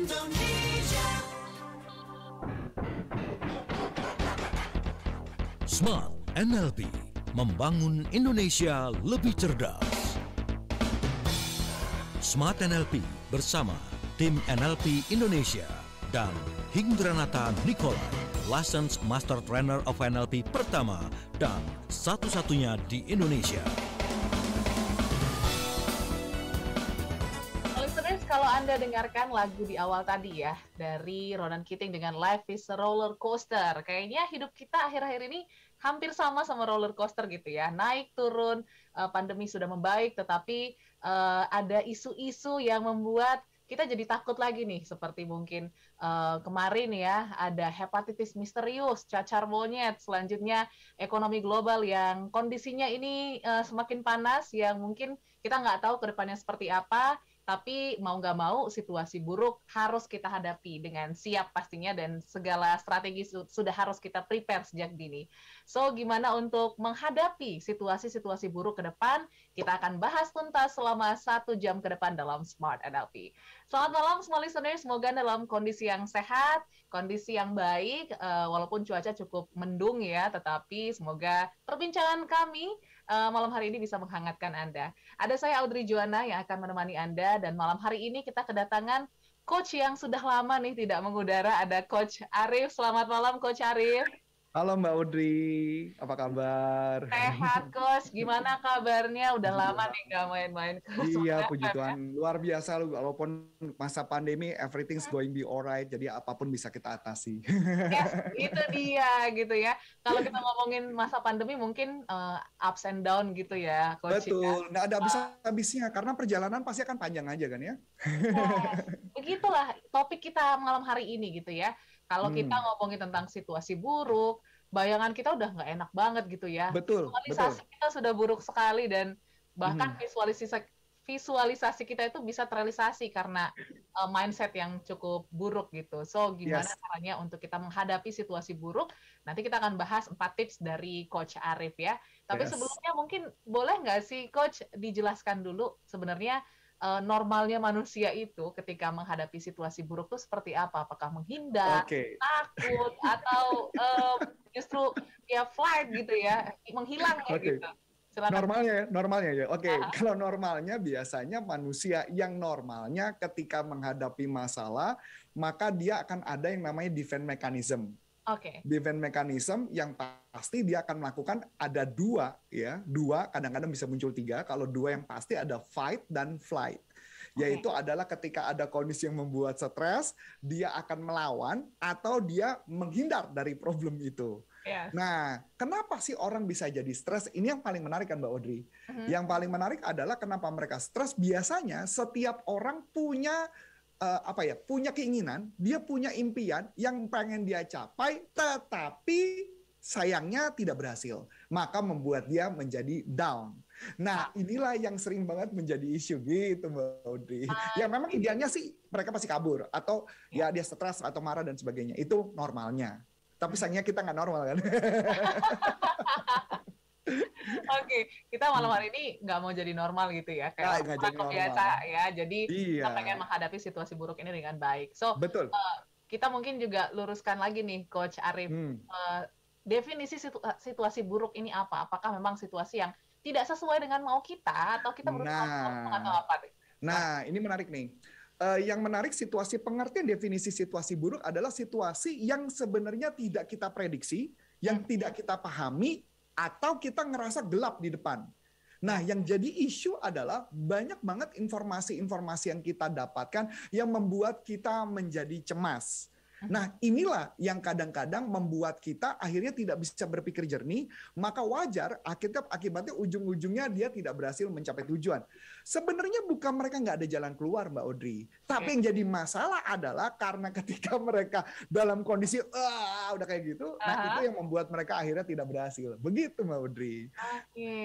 Indonesia Smart NLP membangun Indonesia lebih cerdas. Smart NLP bersama tim NLP Indonesia dan Hindranata Nikolai, Licensed Master Trainer of NLP pertama dan satu-satunya di Indonesia. Anda dengarkan lagu di awal tadi ya, dari Ronan Keating dengan Life is a Roller Coaster. Kayaknya hidup kita akhir-akhir ini hampir sama sama roller coaster gitu ya. Naik, turun, eh, pandemi sudah membaik, tetapi eh, ada isu-isu yang membuat kita jadi takut lagi nih, seperti mungkin eh, kemarin ya, ada hepatitis misterius, cacar monyet, selanjutnya ekonomi global yang kondisinya ini semakin panas, yang mungkin kita nggak tahu ke depannya seperti apa, tapi mau nggak mau situasi buruk harus kita hadapi dengan siap pastinya dan segala strategi su- sudah harus kita prepare sejak dini. So gimana untuk menghadapi situasi-situasi buruk ke depan? Kita akan bahas tuntas selama satu jam ke depan dalam Smart NLP. Selamat malam semua listeners, semoga dalam kondisi yang sehat, kondisi yang baik, eh, walaupun cuaca cukup mendung ya, tetapi semoga perbincangan kami eh, malam hari ini bisa menghangatkan Anda. Ada saya Audrey Juana yang akan menemani Anda dan malam hari ini kita kedatangan coach yang sudah lama nih tidak mengudara ada coach Arif. Selamat malam coach Arif. Halo Mbak Audrey, apa kabar? Sehat coach, gimana kabarnya? Udah lama nih nggak main-main ke Iya, puji Tuhan. Luar biasa lu, walaupun masa pandemi everything's going be alright, jadi apa pun bisa kita atasi. Yes, itu dia gitu ya. Kalau kita ngomongin masa pandemi mungkin eh, ups and down gitu ya, coach. ya. Betul, nggak ada habis-habisnya, karena perjalanan pasti akan panjang aja kan ya? Yes. Begitulah topik kita malam hari ini gitu ya. Kalau Hmm. kita ngomongin tentang situasi buruk, bayangan kita udah nggak enak banget gitu ya. Betul, Visualisasi kita sudah buruk sekali dan bahkan Hmm. visualisasi visualisasi kita itu bisa terrealisasi karena uh, mindset yang cukup buruk gitu. So gimana Yes. caranya untuk kita menghadapi situasi buruk? Nanti kita akan bahas empat tips dari Coach Arif ya. Tapi Yes. sebelumnya mungkin boleh nggak sih Coach dijelaskan dulu sebenarnya uh, normalnya manusia itu ketika menghadapi situasi buruk tuh seperti apa? Apakah menghindar, Oke, takut, atau um, justru ya flight gitu ya, menghilang ya Oke. gitu. Silakan. normalnya ya, normalnya ya. Oke, Aha. kalau normalnya biasanya manusia yang normalnya ketika menghadapi masalah, maka dia akan ada yang namanya defense mechanism. Oke. defense mechanism yang pasti dia akan melakukan ada dua ya. Dua kadang-kadang bisa muncul tiga. Kalau dua yang pasti ada fight dan flight. Yaitu adalah ketika ada kondisi yang membuat stres dia akan melawan atau dia menghindar dari problem itu. Yes. nah kenapa sih orang bisa jadi stres? Ini yang paling menarik kan mbak Audrey? Mhm. yang paling menarik adalah kenapa mereka stres? Biasanya setiap orang punya eh, apa ya punya keinginan dia punya impian yang pengen dia capai tetapi sayangnya tidak berhasil. Maka membuat dia menjadi down. Nah inilah yang sering banget menjadi isu gitu mbak Audrey. Ya memang idealnya sih mereka pasti kabur atau ya. dia stres atau marah dan sebagainya. Itu normalnya. Tapi sayangnya kita nggak normal kan Oke, kita malam hari ini nggak mau jadi normal gitu ya, kayak orang jadi normal. biasa ya. Jadi Iya. kita pengen menghadapi situasi buruk ini dengan baik. So betul kita mungkin juga luruskan lagi nih, Coach Arif. Hmm. Eh, definisi situ- situasi buruk ini apa? Apakah memang situasi yang tidak sesuai dengan mau kita atau kita berusaha Nah. atau apa? Nah, ini menarik nih. Eh, yang menarik situasi pengertian definisi situasi buruk adalah situasi yang sebenarnya tidak kita prediksi, yang tidak kita pahami, atau kita ngerasa gelap di depan. Nah, yang jadi isu adalah banyak banget informasi-informasi yang kita dapatkan yang membuat kita menjadi cemas. Nah, inilah yang kadang-kadang membuat kita akhirnya tidak bisa berpikir jernih, maka wajar akhirnya akibatnya ujung-ujungnya dia tidak berhasil mencapai tujuan. Sebenarnya bukan mereka nggak ada jalan keluar, Mbak Audrey. Tapi yang jadi masalah adalah karena ketika mereka dalam kondisi ah udah kayak gitu, nah Aha. itu yang membuat mereka akhirnya tidak berhasil. Begitu, Mbak Audrey. Oke,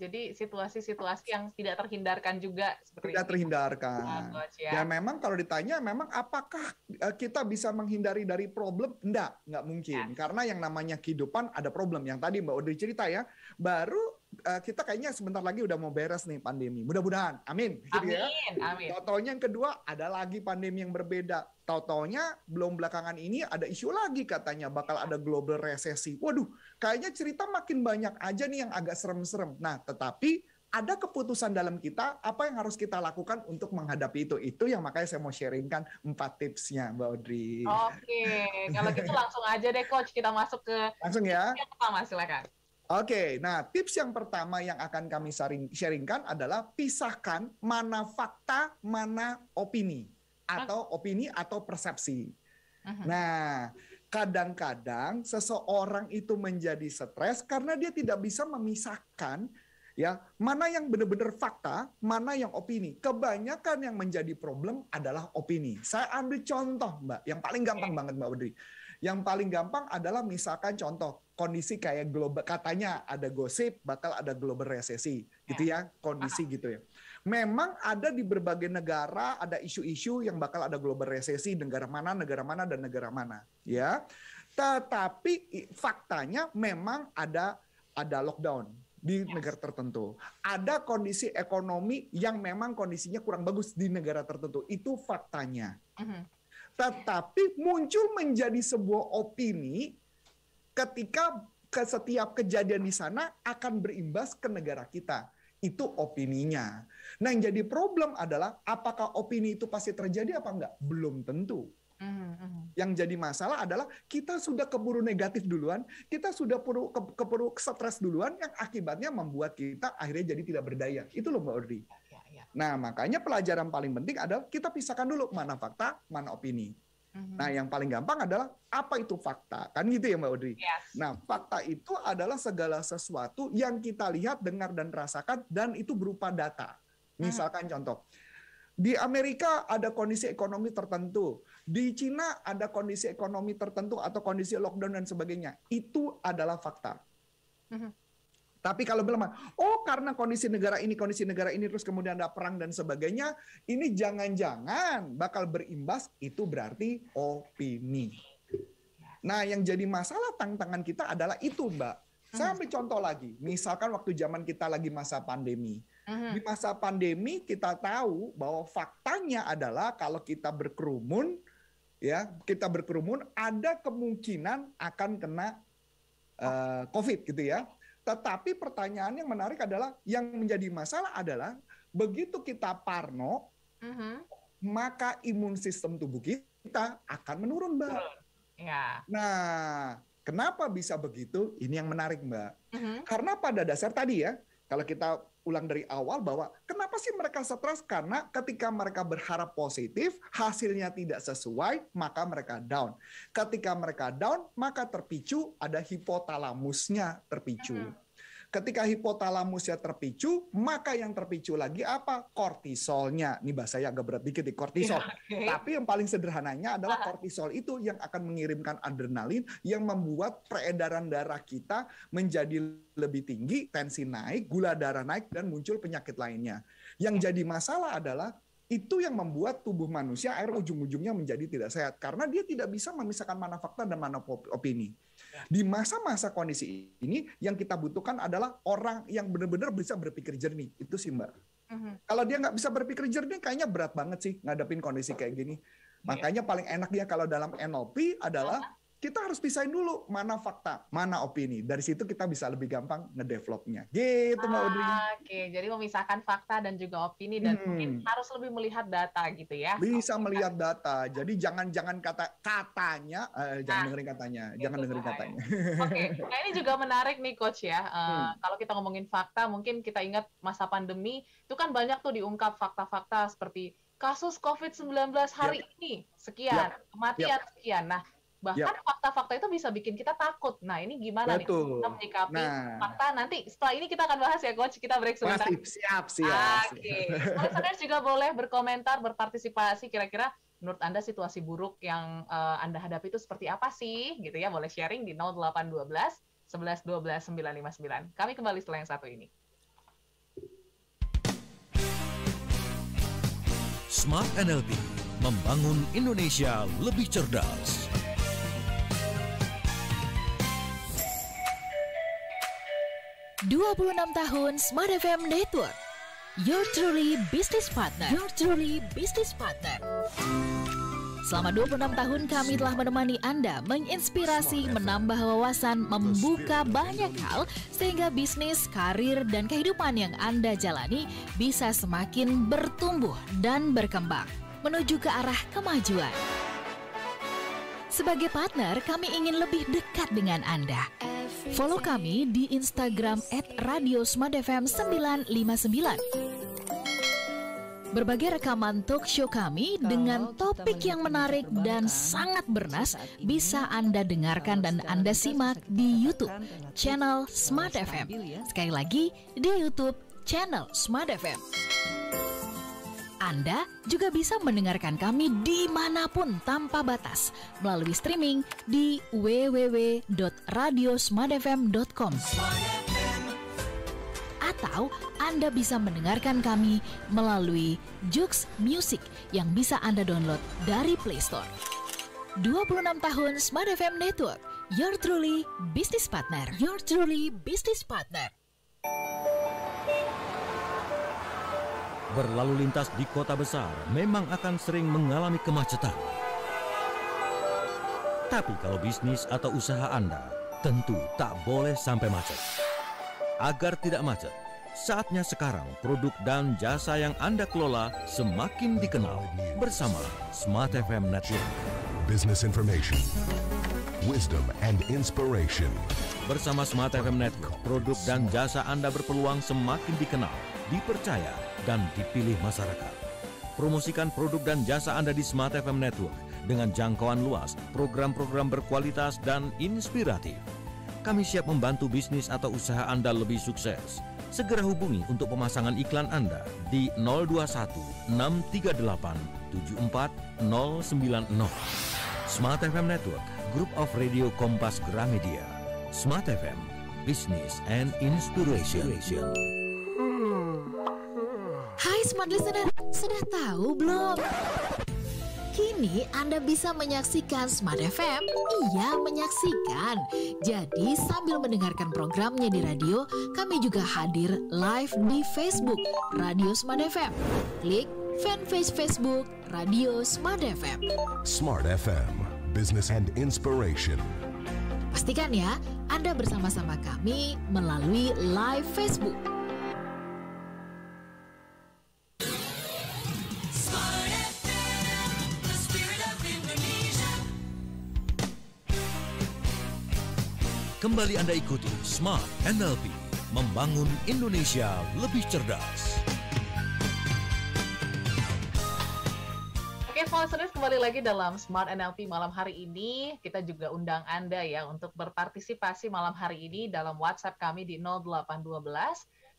jadi situasi-situasi yang tidak terhindarkan juga seperti Tidak ini. terhindarkan. Ah, Ya ya. memang kalau ditanya memang apakah eh, kita bisa menghindari dari problem? Enggak, nggak mungkin. Yes. Karena yang namanya kehidupan ada problem. Yang tadi Mbak Audrey cerita ya, baru uh, kita kayaknya sebentar lagi udah mau beres nih pandemi. Mudah-mudahan. Amin. Gitu ya. amin. Ya. Amin. Totonya yang kedua ada lagi pandemi yang berbeda. Totonya belum belakangan ini ada isu lagi katanya bakal ada global resesi. Waduh, kayaknya cerita makin banyak aja nih yang agak serem-serem. Nah, tetapi ada keputusan dalam kita apa yang harus kita lakukan untuk menghadapi itu itu yang makanya saya mau sharingkan empat tipsnya Mbak Audrey. Oke, kalau gitu langsung aja deh Coach kita masuk ke langsung ya. Yang pertama silakan. Oke, nah tips yang pertama yang akan kami sharing, sharingkan adalah pisahkan mana fakta, mana opini atau opini atau persepsi. Nah, kadang-kadang seseorang itu menjadi stres karena dia tidak bisa memisahkan ya mana yang benar-benar fakta, mana yang opini. Kebanyakan yang menjadi problem adalah opini. Saya ambil contoh, Mbak, yang paling gampang banget Mbak Audrey. Yang paling gampang adalah misalkan contoh kondisi kayak global katanya ada gosip bakal ada global resesi gitu ya kondisi gitu ya. Memang ada di berbagai negara ada isu-isu yang bakal ada global resesi negara mana negara mana dan negara mana ya. Tetapi faktanya memang ada ada lockdown di negara tertentu. Ada kondisi ekonomi yang memang kondisinya kurang bagus di negara tertentu. Itu faktanya. Uh -huh. Tetapi muncul menjadi sebuah opini ketika ke setiap kejadian di sana akan berimbas ke negara kita. Itu opininya. Nah yang jadi problem adalah apakah opini itu pasti terjadi apa enggak? Belum tentu. Mm-hmm. Yang jadi masalah adalah kita sudah keburu negatif duluan, kita sudah keburu, ke, keburu stres duluan, yang akibatnya membuat kita akhirnya jadi tidak berdaya. Itu loh Mbak Ordi. Nah, makanya pelajaran paling penting adalah kita pisahkan dulu mana fakta, mana opini. Mm-hmm. Nah, yang paling gampang adalah apa itu fakta? Kan gitu ya Mbak Audrey? Yes. Nah, fakta itu adalah segala sesuatu yang kita lihat, dengar, dan rasakan, dan itu berupa data. Mm-hmm. Misalkan mm-hmm. contoh, di Amerika ada kondisi ekonomi tertentu, di Cina ada kondisi ekonomi tertentu atau kondisi lockdown dan sebagainya. Itu adalah fakta. Mm-hmm. Tapi kalau bilang, oh karena kondisi negara ini, kondisi negara ini, terus kemudian ada perang dan sebagainya, ini jangan-jangan bakal berimbas, itu berarti opini. Nah, yang jadi masalah tantangan kita adalah itu, Mbak. Saya ambil contoh lagi. Misalkan waktu zaman kita lagi masa pandemi. Di masa pandemi kita tahu bahwa faktanya adalah kalau kita berkerumun, ya kita berkerumun ada kemungkinan akan kena uh, COVID gitu ya. Tetapi pertanyaan yang menarik adalah yang menjadi masalah adalah begitu kita parno, uh-huh. maka imun sistem tubuh kita akan menurun, Mbak. Ya. Nah, kenapa bisa begitu? Ini yang menarik, Mbak. Uh-huh. Karena pada dasar tadi ya, kalau kita ulang dari awal bahwa kenapa sih mereka stres? Karena ketika mereka berharap positif, hasilnya tidak sesuai, maka mereka down. Ketika mereka down, maka terpicu ada hipotalamusnya terpicu. Hmm. Ketika hipotalamusnya terpicu, maka yang terpicu lagi apa? Kortisolnya. Ini bahasanya agak berat dikit di kortisol. Ya, okay. Tapi yang paling sederhananya adalah kortisol itu yang akan mengirimkan adrenalin yang membuat peredaran darah kita menjadi lebih tinggi, tensi naik, gula darah naik, dan muncul penyakit lainnya. Yang jadi masalah adalah itu yang membuat tubuh manusia air ujung-ujungnya menjadi tidak sehat karena dia tidak bisa memisahkan mana fakta dan mana opini. Di masa-masa kondisi ini yang kita butuhkan adalah orang yang benar-benar bisa berpikir jernih. Itu sih Mbak. Uh-huh. Kalau dia nggak bisa berpikir jernih, kayaknya berat banget sih ngadepin kondisi kayak gini. Iya. Makanya paling enak dia kalau dalam NLP adalah kita harus pisahin dulu mana fakta, mana opini. Dari situ kita bisa lebih gampang ngedevelopnya. Gitu Mbak Audrey. Oke, jadi memisahkan fakta dan juga opini dan hmm. mungkin harus lebih melihat data gitu ya. Bisa melihat data. Jadi jangan-jangan kata katanya, eh, jangan nah, dengerin katanya, jangan dengerin katanya. Oke, nah ini juga menarik nih coach ya. Uh, hmm. Kalau kita ngomongin fakta, mungkin kita ingat masa pandemi itu kan banyak tuh diungkap fakta-fakta seperti kasus COVID-19 hari yep. ini sekian, yep. kematian yep. sekian. Nah, bahkan fakta fakta-fakta itu bisa bikin kita takut. Nah ini gimana Betul. nih kita menyikapi nah. fakta? Nanti setelah ini kita akan bahas ya coach. Kita break sebentar. Masih, siap siap. Oke. Okay. juga boleh berkomentar, berpartisipasi. Kira-kira menurut anda situasi buruk yang uh, anda hadapi itu seperti apa sih? Gitu ya. Boleh sharing di 0812 11 12 959. Kami kembali setelah yang satu ini. Smart NLP membangun Indonesia lebih cerdas. 26 tahun Smart FM Network. Your truly business partner. Your truly business partner. Selama 26 tahun kami telah menemani Anda menginspirasi, menambah wawasan, membuka banyak hal sehingga bisnis, karir, dan kehidupan yang Anda jalani bisa semakin bertumbuh dan berkembang menuju ke arah kemajuan. Sebagai partner, kami ingin lebih dekat dengan Anda. Follow kami di Instagram at Radio Smart FM 959 Berbagai rekaman talk show kami dengan topik yang menarik dan sangat bernas bisa Anda dengarkan dan Anda simak di YouTube channel Smart FM. Sekali lagi di YouTube channel Smart FM. Anda juga bisa mendengarkan kami di mana pun tanpa batas melalui streaming di www.radiosmartfm.com atau Anda bisa mendengarkan kami melalui Jux Music yang bisa Anda download dari Play Store. 26 tahun Smart FM Network, your truly business partner. Your truly business partner. Berlalu lintas di kota besar memang akan sering mengalami kemacetan. Tapi kalau bisnis atau usaha Anda tentu tak boleh sampai macet. Agar tidak macet, Saatnya sekarang produk dan jasa yang Anda kelola semakin dikenal bersama Smart FM Network. Business information, wisdom and inspiration. Bersama Smart FM Network, produk dan jasa Anda berpeluang semakin dikenal, dipercaya, dan dipilih masyarakat. Promosikan produk dan jasa Anda di Smart FM Network dengan jangkauan luas, program-program berkualitas dan inspiratif. Kami siap membantu bisnis atau usaha Anda lebih sukses Segera hubungi untuk pemasangan iklan Anda di 021 638 74090. Smart FM Network, Group of Radio Kompas Gramedia. Smart FM, Business and Inspiration. Hai Smart Listener, sudah tahu belum? Kini Anda bisa menyaksikan Smart FM. Iya, menyaksikan. Jadi sambil mendengarkan programnya di radio, kami juga hadir live di Facebook Radio Smart FM. Klik fanpage Facebook Radio Smart FM. Smart FM, Business and Inspiration. Pastikan ya, Anda bersama-sama kami melalui live Facebook. Kembali Anda ikuti Smart NLP, membangun Indonesia lebih cerdas. Oke, listeners kembali lagi dalam Smart NLP malam hari ini. Kita juga undang Anda ya untuk berpartisipasi malam hari ini dalam WhatsApp kami di 0812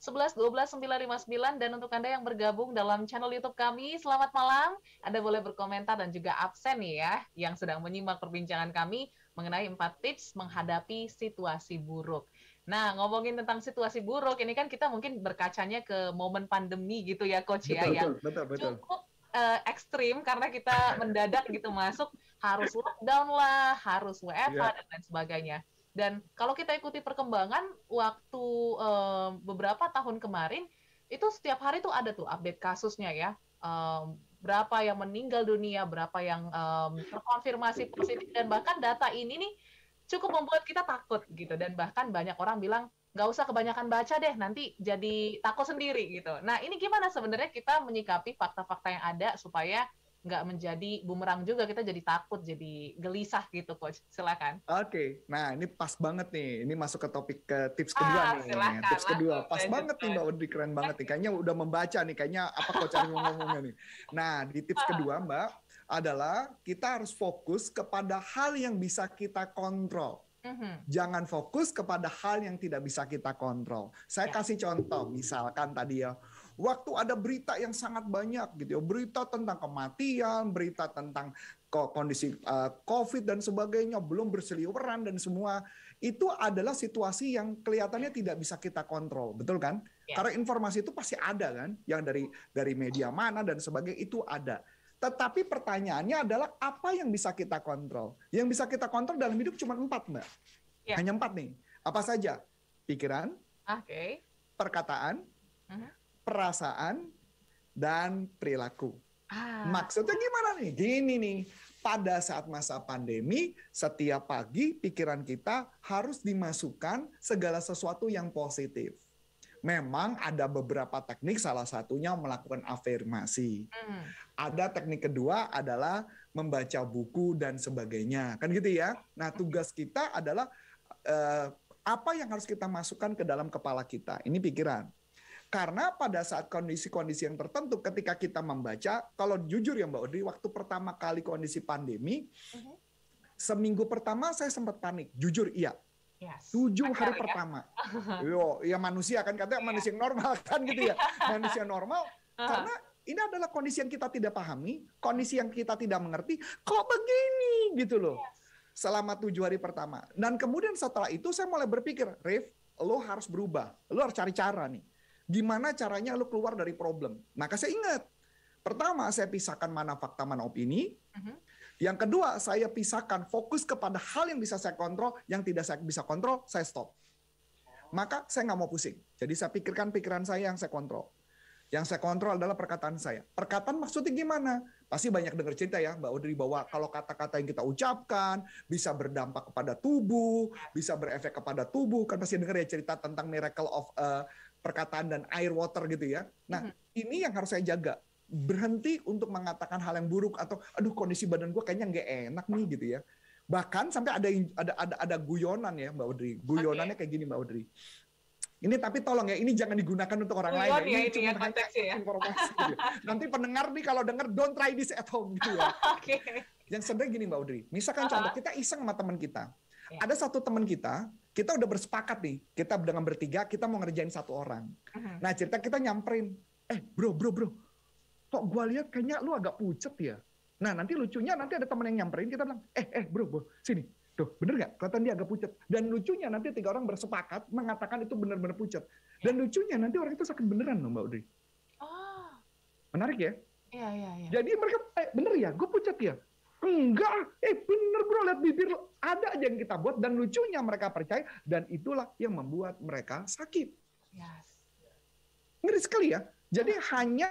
11 12 959 dan untuk Anda yang bergabung dalam channel YouTube kami, selamat malam. Anda boleh berkomentar dan juga absen nih ya yang sedang menyimak perbincangan kami mengenai empat tips menghadapi situasi buruk. Nah, ngomongin tentang situasi buruk, ini kan kita mungkin berkacanya ke momen pandemi gitu ya, Coach betul, ya, yang betul, betul. cukup uh, ekstrim karena kita mendadak gitu masuk harus lockdown lah, harus WFH yeah. dan lain sebagainya. Dan kalau kita ikuti perkembangan waktu um, beberapa tahun kemarin, itu setiap hari tuh ada tuh update kasusnya ya. Um, berapa yang meninggal dunia, berapa yang um, terkonfirmasi positif dan bahkan data ini nih cukup membuat kita takut gitu dan bahkan banyak orang bilang nggak usah kebanyakan baca deh nanti jadi takut sendiri gitu. Nah ini gimana sebenarnya kita menyikapi fakta-fakta yang ada supaya nggak menjadi bumerang juga kita jadi takut jadi gelisah gitu coach. Silakan. Oke. Okay. nah ini pas banget nih. Ini masuk ke topik ke tips kedua ah, nih silakan, tips kedua. Pas banget nih mbak Udri keren banget nih. Kayaknya udah membaca nih kayaknya apa coach yang ngomongnya nih. Nah di tips ah. kedua mbak adalah kita harus fokus kepada hal yang bisa kita kontrol. Mhm. Jangan fokus kepada hal yang tidak bisa kita kontrol. Saya ya. kasih contoh, misalkan tadi ya, waktu ada berita yang sangat banyak gitu ya, berita tentang kematian, berita tentang kondisi uh, COVID dan sebagainya, belum berseliweran dan semua itu adalah situasi yang kelihatannya tidak bisa kita kontrol, betul kan? Ya. Karena informasi itu pasti ada kan, yang dari dari media mana dan sebagainya itu ada. Tetapi pertanyaannya adalah apa yang bisa kita kontrol? Yang bisa kita kontrol dalam hidup cuma empat, Mbak. Ya. Hanya empat nih. Apa saja? Pikiran, Oke. Okay. Perkataan, uh -huh. Perasaan, dan perilaku. Ah. Maksudnya gimana nih? Gini nih, pada saat masa pandemi, setiap pagi pikiran kita harus dimasukkan segala sesuatu yang positif. Memang ada beberapa teknik, salah satunya melakukan afirmasi. Hmm. Ada teknik kedua adalah membaca buku dan sebagainya, kan gitu ya. Nah, tugas kita adalah uh, apa yang harus kita masukkan ke dalam kepala kita. Ini pikiran. Karena pada saat kondisi-kondisi yang tertentu ketika kita membaca, kalau jujur ya Mbak Audrey, waktu pertama kali kondisi pandemi, uh-huh. seminggu pertama saya sempat panik. Jujur iya. Yes. Tujuh hari ya? pertama. Yo, ya manusia kan katanya yeah. manusia yang normal kan gitu ya. manusia normal uh-huh. karena ini adalah kondisi yang kita tidak pahami, kondisi yang kita tidak mengerti. Kok begini gitu loh. Yes. Selama tujuh hari pertama. Dan kemudian setelah itu saya mulai berpikir, Rif, lo harus berubah. Lo harus cari cara nih Gimana caranya lu keluar dari problem? Maka saya ingat, pertama saya pisahkan mana fakta mana opini. Uh-huh. Yang kedua, saya pisahkan fokus kepada hal yang bisa saya kontrol, yang tidak saya bisa kontrol, saya stop. Maka saya nggak mau pusing. Jadi saya pikirkan pikiran saya yang saya kontrol. Yang saya kontrol adalah perkataan saya. Perkataan maksudnya gimana? Pasti banyak dengar cerita ya Mbak Audrey bahwa kalau kata-kata yang kita ucapkan bisa berdampak kepada tubuh, bisa berefek kepada tubuh. Kan pasti dengar ya cerita tentang miracle of uh, perkataan dan air water gitu ya. Nah, hmm. ini yang harus saya jaga. Berhenti untuk mengatakan hal yang buruk atau aduh kondisi badan gue kayaknya nggak enak nih gitu ya. Bahkan sampai ada ada ada ada guyonan ya Mbak Audrey. Guyonannya okay. kayak gini Mbak Audrey. Ini tapi tolong ya, ini jangan digunakan untuk orang Guyon lain. Ya. Ini ya, cuma hanya ya. informasi. gitu. Ya. Nanti pendengar nih kalau dengar don't try this at home gitu ya. Oke. okay. Yang sebenarnya gini Mbak Audrey, misalkan uh -huh. contoh kita iseng sama teman kita. Yeah. Ada satu teman kita kita udah bersepakat nih, kita dengan bertiga kita mau ngerjain satu orang. Uh-huh. Nah cerita kita nyamperin, eh bro bro bro, kok gue lihat kayaknya lu agak pucet ya. Nah nanti lucunya nanti ada teman yang nyamperin kita bilang, eh eh bro bro sini, tuh bener gak? Kelihatan dia agak pucet. Dan lucunya nanti tiga orang bersepakat mengatakan itu benar-benar pucet. Dan lucunya nanti orang itu sakit beneran loh Mbak Audrey. Oh. Menarik ya? Iya iya iya. Jadi mereka, eh, bener ya, gue pucet ya. Enggak, eh bener bro, lihat bibir ada aja yang kita buat dan lucunya mereka percaya dan itulah yang membuat mereka sakit. Yes. Ngeri sekali ya. Jadi oh. hanya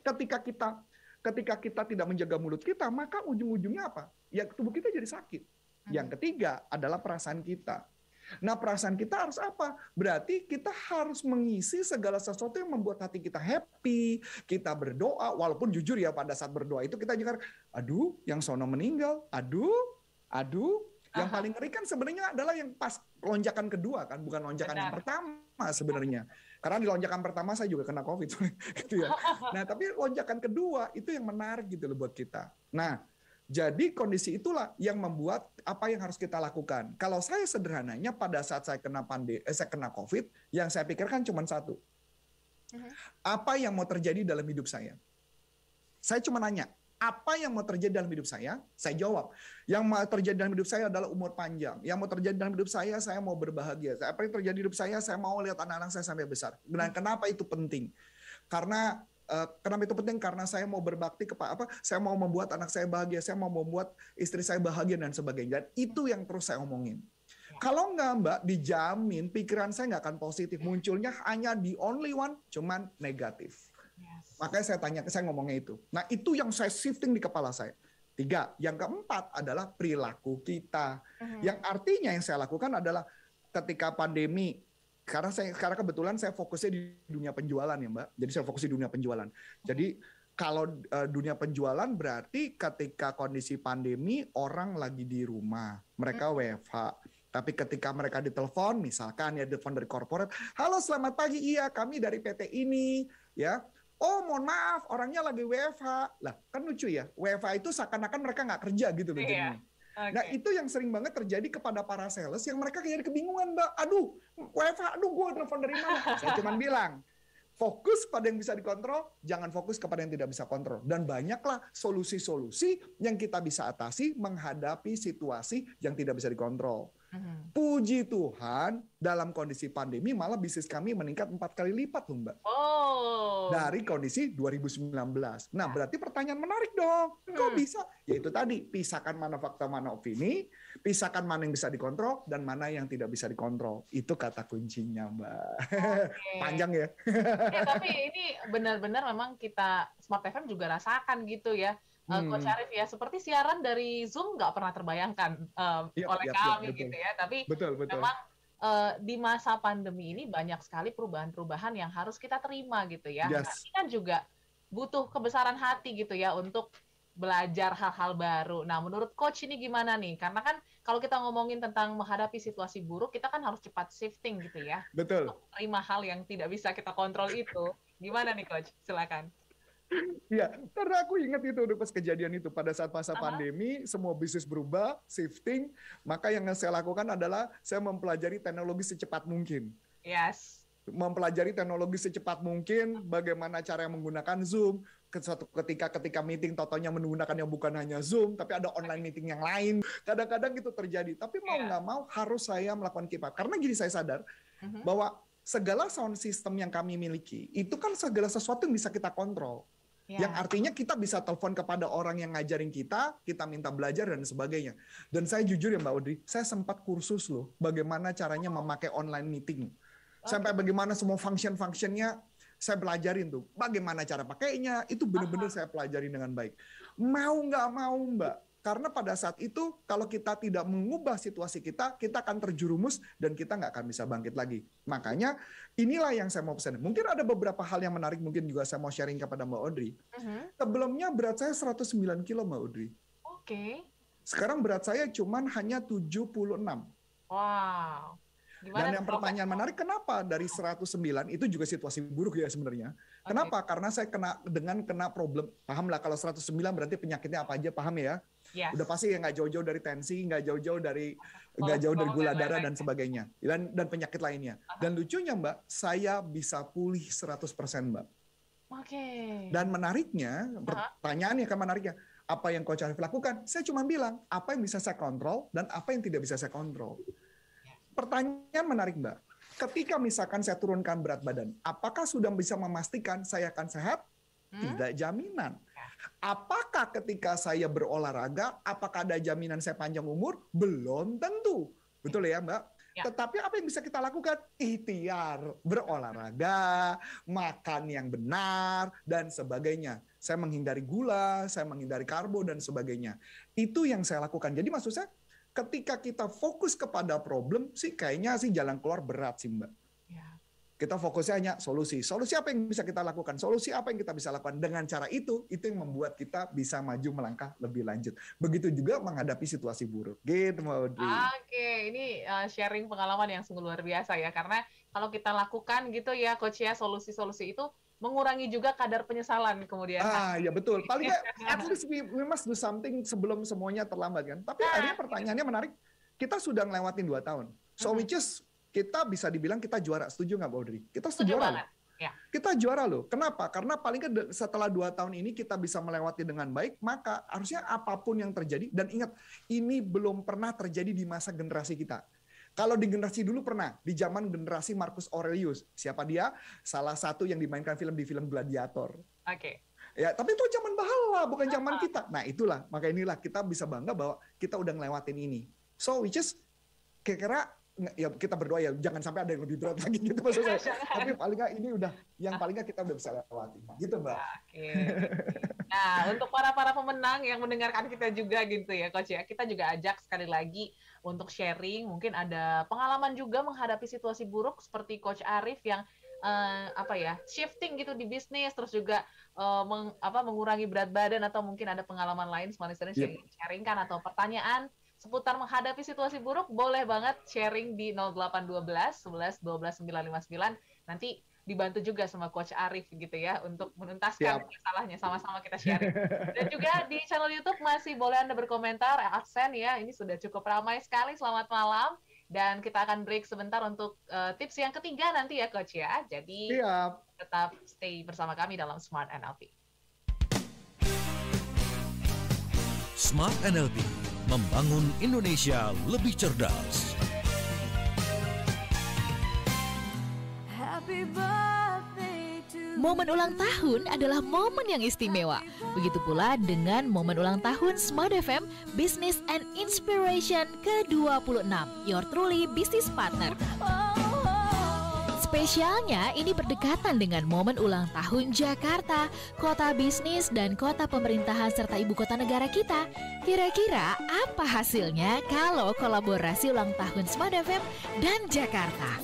ketika kita ketika kita tidak menjaga mulut kita, maka ujung-ujungnya apa? Ya tubuh kita jadi sakit. Yang hmm. ketiga adalah perasaan kita. Nah, perasaan kita harus apa? Berarti kita harus mengisi segala sesuatu yang membuat hati kita happy, kita berdoa, walaupun jujur ya pada saat berdoa itu kita juga, aduh, yang sono meninggal, aduh, aduh, yang Aha. paling ngeri kan sebenarnya adalah yang pas lonjakan kedua kan, bukan lonjakan Benar. yang pertama sebenarnya. Karena di lonjakan pertama saya juga kena COVID gitu ya. Nah, tapi lonjakan kedua itu yang menarik gitu loh buat kita. Nah, jadi kondisi itulah yang membuat apa yang harus kita lakukan. Kalau saya sederhananya pada saat saya kena pandemi, eh, saya kena COVID, yang saya pikirkan cuma satu. Uh-huh. Apa yang mau terjadi dalam hidup saya? Saya cuma nanya, apa yang mau terjadi dalam hidup saya? Saya jawab, yang mau terjadi dalam hidup saya adalah umur panjang. Yang mau terjadi dalam hidup saya, saya mau berbahagia. Apa yang terjadi di hidup saya, saya mau lihat anak-anak saya sampai besar. Dan kenapa itu penting? Karena Uh, kenapa itu penting? Karena saya mau berbakti kepada apa? Saya mau membuat anak saya bahagia, saya mau membuat istri saya bahagia dan sebagainya. Dan itu yang terus saya omongin. Kalau nggak Mbak, dijamin pikiran saya nggak akan positif. Munculnya hanya the only one, cuman negatif. Yes. Makanya saya tanya, saya ngomongnya itu. Nah itu yang saya shifting di kepala saya. Tiga. Yang keempat adalah perilaku kita. -huh. Yang artinya yang saya lakukan adalah ketika pandemi karena saya karena kebetulan saya fokusnya di dunia penjualan ya Mbak. Jadi saya fokus di dunia penjualan. Jadi kalau uh, dunia penjualan berarti ketika kondisi pandemi orang lagi di rumah, mereka hmm. WFH. Tapi ketika mereka ditelepon, misalkan ya telepon dari corporate, halo selamat pagi, iya kami dari PT ini, ya. Oh mohon maaf, orangnya lagi WFH. Lah kan lucu ya, WFH itu seakan-akan mereka nggak kerja gitu loh. Iya. Okay. Nah itu yang sering banget terjadi kepada para sales yang mereka kayak kebingungan mbak. Aduh, WFH, aduh gue telepon dari mana? Saya cuma bilang, fokus pada yang bisa dikontrol, jangan fokus kepada yang tidak bisa kontrol. Dan banyaklah solusi-solusi yang kita bisa atasi menghadapi situasi yang tidak bisa dikontrol. Mhm. Puji Tuhan, dalam kondisi pandemi malah bisnis kami meningkat empat kali lipat loh Mbak. Oh. Dari kondisi 2019. Nah berarti pertanyaan menarik dong. Kok hmm. bisa? Yaitu tadi, pisahkan mana fakta, mana opini, pisahkan mana yang bisa dikontrol, dan mana yang tidak bisa dikontrol. Itu kata kuncinya Mbak. Okay. Panjang ya. ya. Tapi ini benar-benar memang kita Smart FM juga rasakan gitu ya uh, Coach Arif ya seperti siaran dari Zoom nggak pernah terbayangkan uh, yep, oleh yep, kami yep, gitu ya tapi betul, betul. memang uh, di masa pandemi ini banyak sekali perubahan-perubahan yang harus kita terima gitu ya yes. nah, kan juga butuh kebesaran hati gitu ya untuk belajar hal-hal baru. Nah, menurut coach ini gimana nih? Karena kan kalau kita ngomongin tentang menghadapi situasi buruk, kita kan harus cepat shifting gitu ya. Betul. terima hal yang tidak bisa kita kontrol itu. Gimana nih coach? Silakan. Iya, karena aku ingat itu pas kejadian itu pada saat masa pandemi, semua bisnis berubah, shifting. Maka yang saya lakukan adalah saya mempelajari teknologi secepat mungkin. Yes. Mempelajari teknologi secepat mungkin, bagaimana cara yang menggunakan Zoom. Suatu ketika ketika meeting, totonya menggunakan yang bukan hanya Zoom, tapi ada online meeting yang lain. Kadang-kadang itu terjadi. Tapi mau iya. nggak yeah. mau harus saya melakukan keep up. Karena gini saya sadar uh-huh. bahwa segala sound system yang kami miliki itu kan segala sesuatu yang bisa kita kontrol. Ya. Yang artinya kita bisa telepon kepada orang yang ngajarin kita, kita minta belajar dan sebagainya. Dan saya jujur ya Mbak Audrey, saya sempat kursus loh bagaimana caranya memakai online meeting. Okay. Sampai bagaimana semua function-functionnya saya pelajarin tuh. Bagaimana cara pakainya, itu benar-benar saya pelajari dengan baik. Mau nggak mau Mbak, karena pada saat itu kalau kita tidak mengubah situasi kita, kita akan terjerumus dan kita nggak akan bisa bangkit lagi. Makanya inilah yang saya mau pesan. Mungkin ada beberapa hal yang menarik mungkin juga saya mau sharing kepada Mbak Audrey. Uh-huh. Sebelumnya berat saya 109 kilo Mbak Audrey. Oke. Okay. Sekarang berat saya cuma hanya 76. Wow. Gimana Dan yang pertanyaan menarik, kenapa dari 109 itu juga situasi buruk ya sebenarnya? Okay. Kenapa? Karena saya kena dengan kena problem. Paham lah kalau 109 berarti penyakitnya apa aja, paham ya? Yes. Udah pasti ya nggak jauh-jauh dari tensi, nggak jauh-jauh dari nggak jauh dari gula darah dan sebagainya, dan dan penyakit lainnya. Dan lucunya Mbak, saya bisa pulih 100% Mbak. Oke. Okay. Dan menariknya, pertanyaannya kan menariknya, apa yang Coach Arif lakukan? Saya cuma bilang, apa yang bisa saya kontrol dan apa yang tidak bisa saya kontrol. Pertanyaan menarik Mbak, ketika misalkan saya turunkan berat badan, apakah sudah bisa memastikan saya akan sehat? Hmm? Tidak jaminan. Apakah ketika saya berolahraga, apakah ada jaminan saya panjang umur? Belum tentu. Betul ya Mbak? Ya. Tetapi apa yang bisa kita lakukan? Ikhtiar, berolahraga, makan yang benar, dan sebagainya. Saya menghindari gula, saya menghindari karbo, dan sebagainya. Itu yang saya lakukan. Jadi maksud saya, ketika kita fokus kepada problem, sih kayaknya sih jalan keluar berat sih Mbak. Kita fokusnya hanya solusi. Solusi apa yang bisa kita lakukan? Solusi apa yang kita bisa lakukan? Dengan cara itu, itu yang membuat kita bisa maju melangkah lebih lanjut. Begitu juga menghadapi situasi buruk. Gitu, Mbak Oke, ini uh, sharing pengalaman yang sungguh luar biasa ya. Karena kalau kita lakukan gitu ya, Coach ya, solusi-solusi itu mengurangi juga kadar penyesalan kemudian. Ah, ya betul. Paling at least we, we must do something sebelum semuanya terlambat kan. Tapi nah, akhirnya pertanyaannya menarik. Kita sudah ngelewatin dua tahun. So uh -huh. which is kita bisa dibilang kita juara. Setuju nggak, Audrey? Kita setuju juara. Ya. Kita juara loh. Kenapa? Karena paling kan setelah dua tahun ini kita bisa melewati dengan baik, maka harusnya apa pun yang terjadi, dan ingat, ini belum pernah terjadi di masa generasi kita. Kalau di generasi dulu pernah, di zaman generasi Marcus Aurelius. Siapa dia? Salah satu yang dimainkan film di film Gladiator. Oke. Okay. Ya, tapi itu zaman bahala, bukan zaman kita. Nah, itulah. Maka inilah kita bisa bangga bahwa kita udah ngelewatin ini. So, which is kira-kira ya kita berdoa ya jangan sampai ada yang lebih berat lagi gitu maksud saya. Tapi paling nggak ini udah yang paling nggak kita udah bisa lewati. Gitu Mbak. Oke. Nah, untuk para para pemenang yang mendengarkan kita juga gitu ya coach ya. Kita juga ajak sekali lagi untuk sharing, mungkin ada pengalaman juga menghadapi situasi buruk seperti coach Arif yang uh, apa ya shifting gitu di bisnis terus juga uh, meng, apa mengurangi berat badan atau mungkin ada pengalaman lain semuanya sering yep. sharingkan atau pertanyaan seputar menghadapi situasi buruk boleh banget sharing di 0812 11 12 959 nanti dibantu juga sama coach Arif gitu ya untuk menuntaskan masalahnya sama-sama kita sharing. Dan juga di channel YouTube masih boleh Anda berkomentar aksen ya. Ini sudah cukup ramai sekali. Selamat malam dan kita akan break sebentar untuk uh, tips yang ketiga nanti ya coach ya. Jadi Siap. tetap stay bersama kami dalam Smart NLP. Smart NLP membangun Indonesia lebih cerdas. Momen ulang tahun adalah momen yang istimewa. Begitu pula dengan momen ulang tahun Smart FM Business and Inspiration ke-26. Your truly business partner. Oh. Spesialnya ini berdekatan dengan momen ulang tahun Jakarta, kota bisnis dan kota pemerintahan serta ibu kota negara kita. Kira-kira apa hasilnya kalau kolaborasi ulang tahun Smart FM dan Jakarta?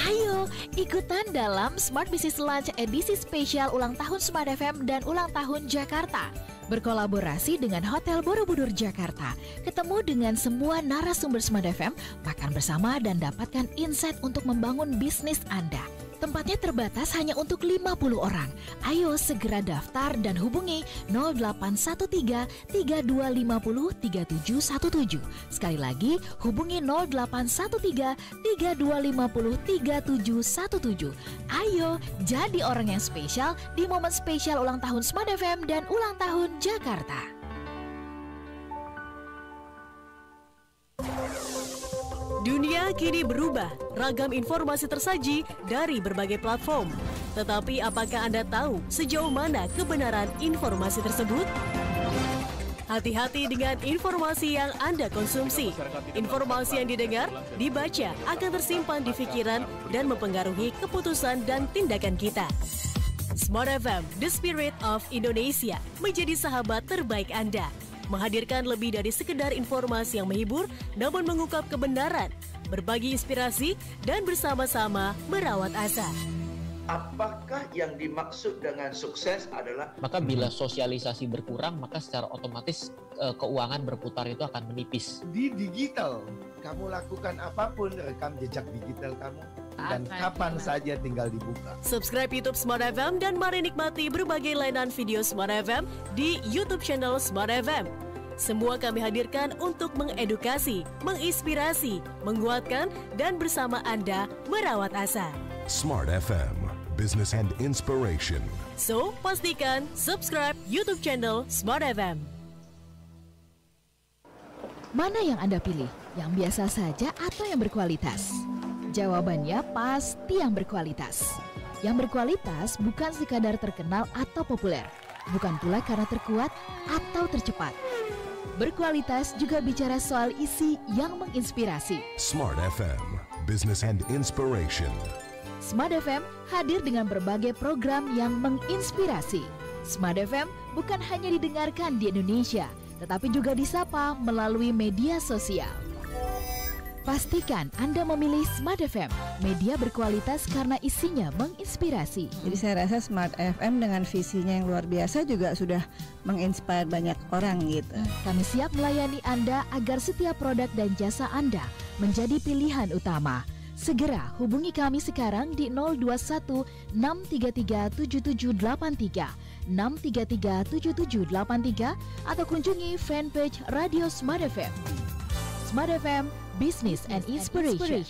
Ayo ikutan dalam Smart Business Lunch edisi spesial ulang tahun Smart FM dan ulang tahun Jakarta berkolaborasi dengan Hotel Borobudur Jakarta. Ketemu dengan semua narasumber Smart FM, makan bersama dan dapatkan insight untuk membangun bisnis Anda. Tempatnya terbatas hanya untuk 50 orang. Ayo segera daftar dan hubungi 0813 3250 3717. Sekali lagi, hubungi 0813 3250 3717. Ayo jadi orang yang spesial di momen spesial ulang tahun Smart FM dan ulang tahun Jakarta. Dunia kini berubah, ragam informasi tersaji dari berbagai platform. Tetapi apakah Anda tahu sejauh mana kebenaran informasi tersebut? Hati-hati dengan informasi yang Anda konsumsi. Informasi yang didengar, dibaca akan tersimpan di pikiran dan mempengaruhi keputusan dan tindakan kita. Smart FM, The Spirit of Indonesia, menjadi sahabat terbaik Anda menghadirkan lebih dari sekedar informasi yang menghibur, namun mengungkap kebenaran, berbagi inspirasi, dan bersama-sama merawat asa. Apakah yang dimaksud dengan sukses adalah maka bila sosialisasi berkurang maka secara otomatis e, keuangan berputar itu akan menipis. Di digital, kamu lakukan apa pun rekam jejak digital kamu dan kapan saja tinggal dibuka. Subscribe YouTube Smart FM dan mari nikmati berbagai layanan video Smart FM di YouTube channel Smart FM. Semua kami hadirkan untuk mengedukasi, menginspirasi, menguatkan, dan bersama Anda merawat asa. Smart FM, Business and Inspiration. So, pastikan subscribe YouTube channel Smart FM. Mana yang Anda pilih? Yang biasa saja atau yang berkualitas? Jawabannya pasti yang berkualitas. Yang berkualitas bukan sekadar terkenal atau populer, bukan pula karena terkuat atau tercepat. Berkualitas juga bicara soal isi yang menginspirasi. Smart FM, Business and Inspiration. Smart FM hadir dengan berbagai program yang menginspirasi. Smart FM bukan hanya didengarkan di Indonesia, tetapi juga disapa melalui media sosial. Pastikan Anda memilih Smart FM, media berkualitas karena isinya menginspirasi. Jadi saya rasa Smart FM dengan visinya yang luar biasa juga sudah menginspire banyak orang gitu. Kami siap melayani Anda agar setiap produk dan jasa Anda menjadi pilihan utama. Segera hubungi kami sekarang di 021 633 7783 633 7783 atau kunjungi fanpage Radio Smart FM. Smart FM, Business and Inspiration.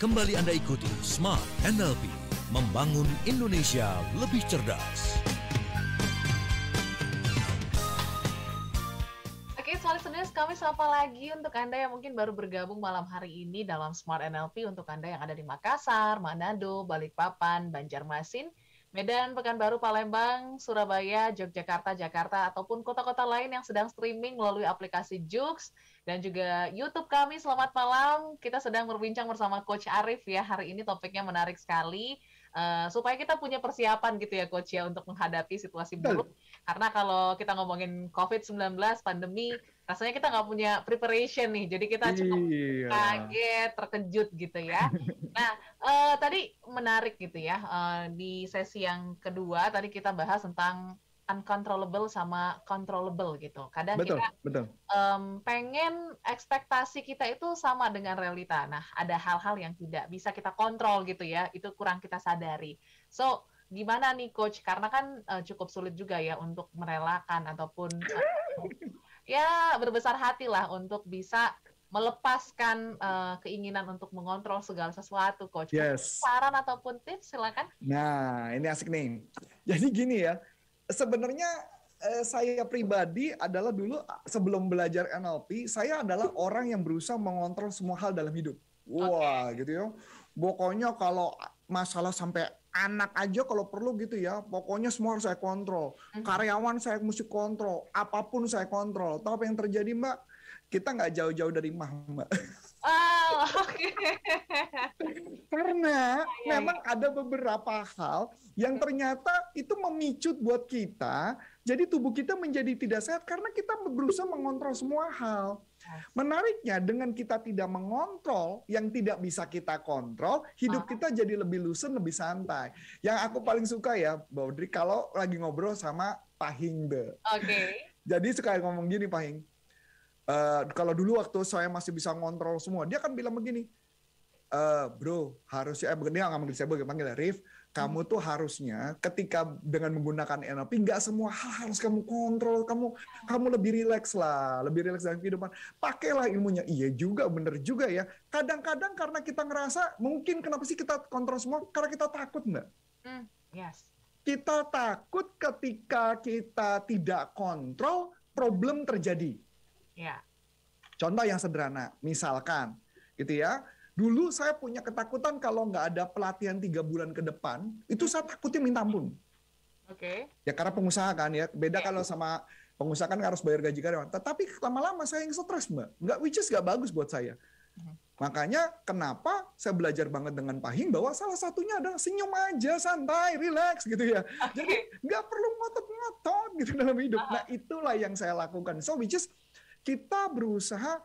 Kembali Anda ikuti Smart NLP, membangun Indonesia lebih cerdas. Kami sapa lagi untuk Anda yang mungkin baru bergabung malam hari ini dalam Smart NLP untuk Anda yang ada di Makassar, Manado, Balikpapan, Banjarmasin, Medan, Pekanbaru, Palembang, Surabaya, Yogyakarta, Jakarta, ataupun kota-kota lain yang sedang streaming melalui aplikasi Jux dan juga YouTube kami. Selamat malam. Kita sedang berbincang bersama Coach Arif ya. Hari ini topiknya menarik sekali. Eh, supaya kita punya persiapan gitu ya Coach ya untuk menghadapi situasi buruk. Karena kalau kita ngomongin COVID-19, pandemi, rasanya kita nggak punya preparation nih. Jadi kita cukup Iya. kaget, terkejut gitu ya. Nah, eh, tadi menarik gitu ya. eh, di sesi yang kedua tadi kita bahas tentang uncontrollable sama controllable gitu. Kadang Betul, kita betul. em, pengen ekspektasi kita itu sama dengan realita. Nah, ada hal-hal yang tidak bisa kita kontrol gitu ya. Itu kurang kita sadari. So, gimana nih coach? Karena kan eh, cukup sulit juga ya untuk merelakan ataupun eh, ya berbesar hati lah untuk bisa melepaskan eh, keinginan untuk mengontrol segala sesuatu, coach. Yes. Saran ataupun tips silakan. Nah, ini asik nih. Jadi gini ya, sebenarnya eh, saya pribadi adalah dulu sebelum belajar NLP, saya adalah orang yang berusaha mengontrol semua hal dalam hidup. Wah, okay. gitu ya. Pokoknya kalau masalah sampai anak aja kalau perlu gitu ya, pokoknya semua harus saya kontrol. Karyawan saya mesti kontrol, apa pun saya kontrol. Tahu apa yang terjadi, Mbak? Kita nggak jauh-jauh dari mah, Mbak. Oh, oke. Okay. Karena ya, ya, memang ada beberapa hal yang ternyata itu memicut buat kita, jadi tubuh kita menjadi tidak sehat karena kita berusaha mengontrol semua hal. Menariknya dengan kita tidak mengontrol yang tidak bisa kita kontrol, hidup kita jadi lebih lusen, lebih santai. Yang aku paling suka ya, Mbak Audrey, kalau lagi ngobrol sama Pak Hingde. Oke. Okay. Jadi suka ngomong gini Pak Hing, Uh, kalau dulu waktu saya masih bisa ngontrol semua, dia kan bilang begini, uh, bro harusnya, eh, dia nggak manggil saya bagaimana panggil Rif, kamu tuh harusnya ketika dengan menggunakan NLP nggak semua hal harus kamu kontrol, kamu kamu lebih rileks lah, lebih rileks dalam kehidupan. Pakailah ilmunya. Iya juga, bener juga ya. Kadang-kadang karena kita ngerasa mungkin kenapa sih kita kontrol semua? Karena kita takut nggak? Mm, yes. Kita takut ketika kita tidak kontrol, problem terjadi. Ya. Contoh yang sederhana, misalkan gitu ya, dulu saya punya ketakutan kalau nggak ada pelatihan tiga bulan ke depan, itu saya takutnya minta ampun. Oke. Okay. Ya karena pengusaha kan ya, beda yeah. kalau sama pengusaha kan harus bayar gaji karyawan. Tetapi lama-lama saya yang stres mbak, nggak which is nggak bagus buat saya. Uh-huh. Makanya kenapa saya belajar banget dengan Pahing bahwa salah satunya adalah senyum aja, santai, relax gitu ya. Okay. Jadi nggak perlu ngotot-ngotot gitu dalam hidup. Uh -huh. Nah itulah yang saya lakukan. So which is kita berusaha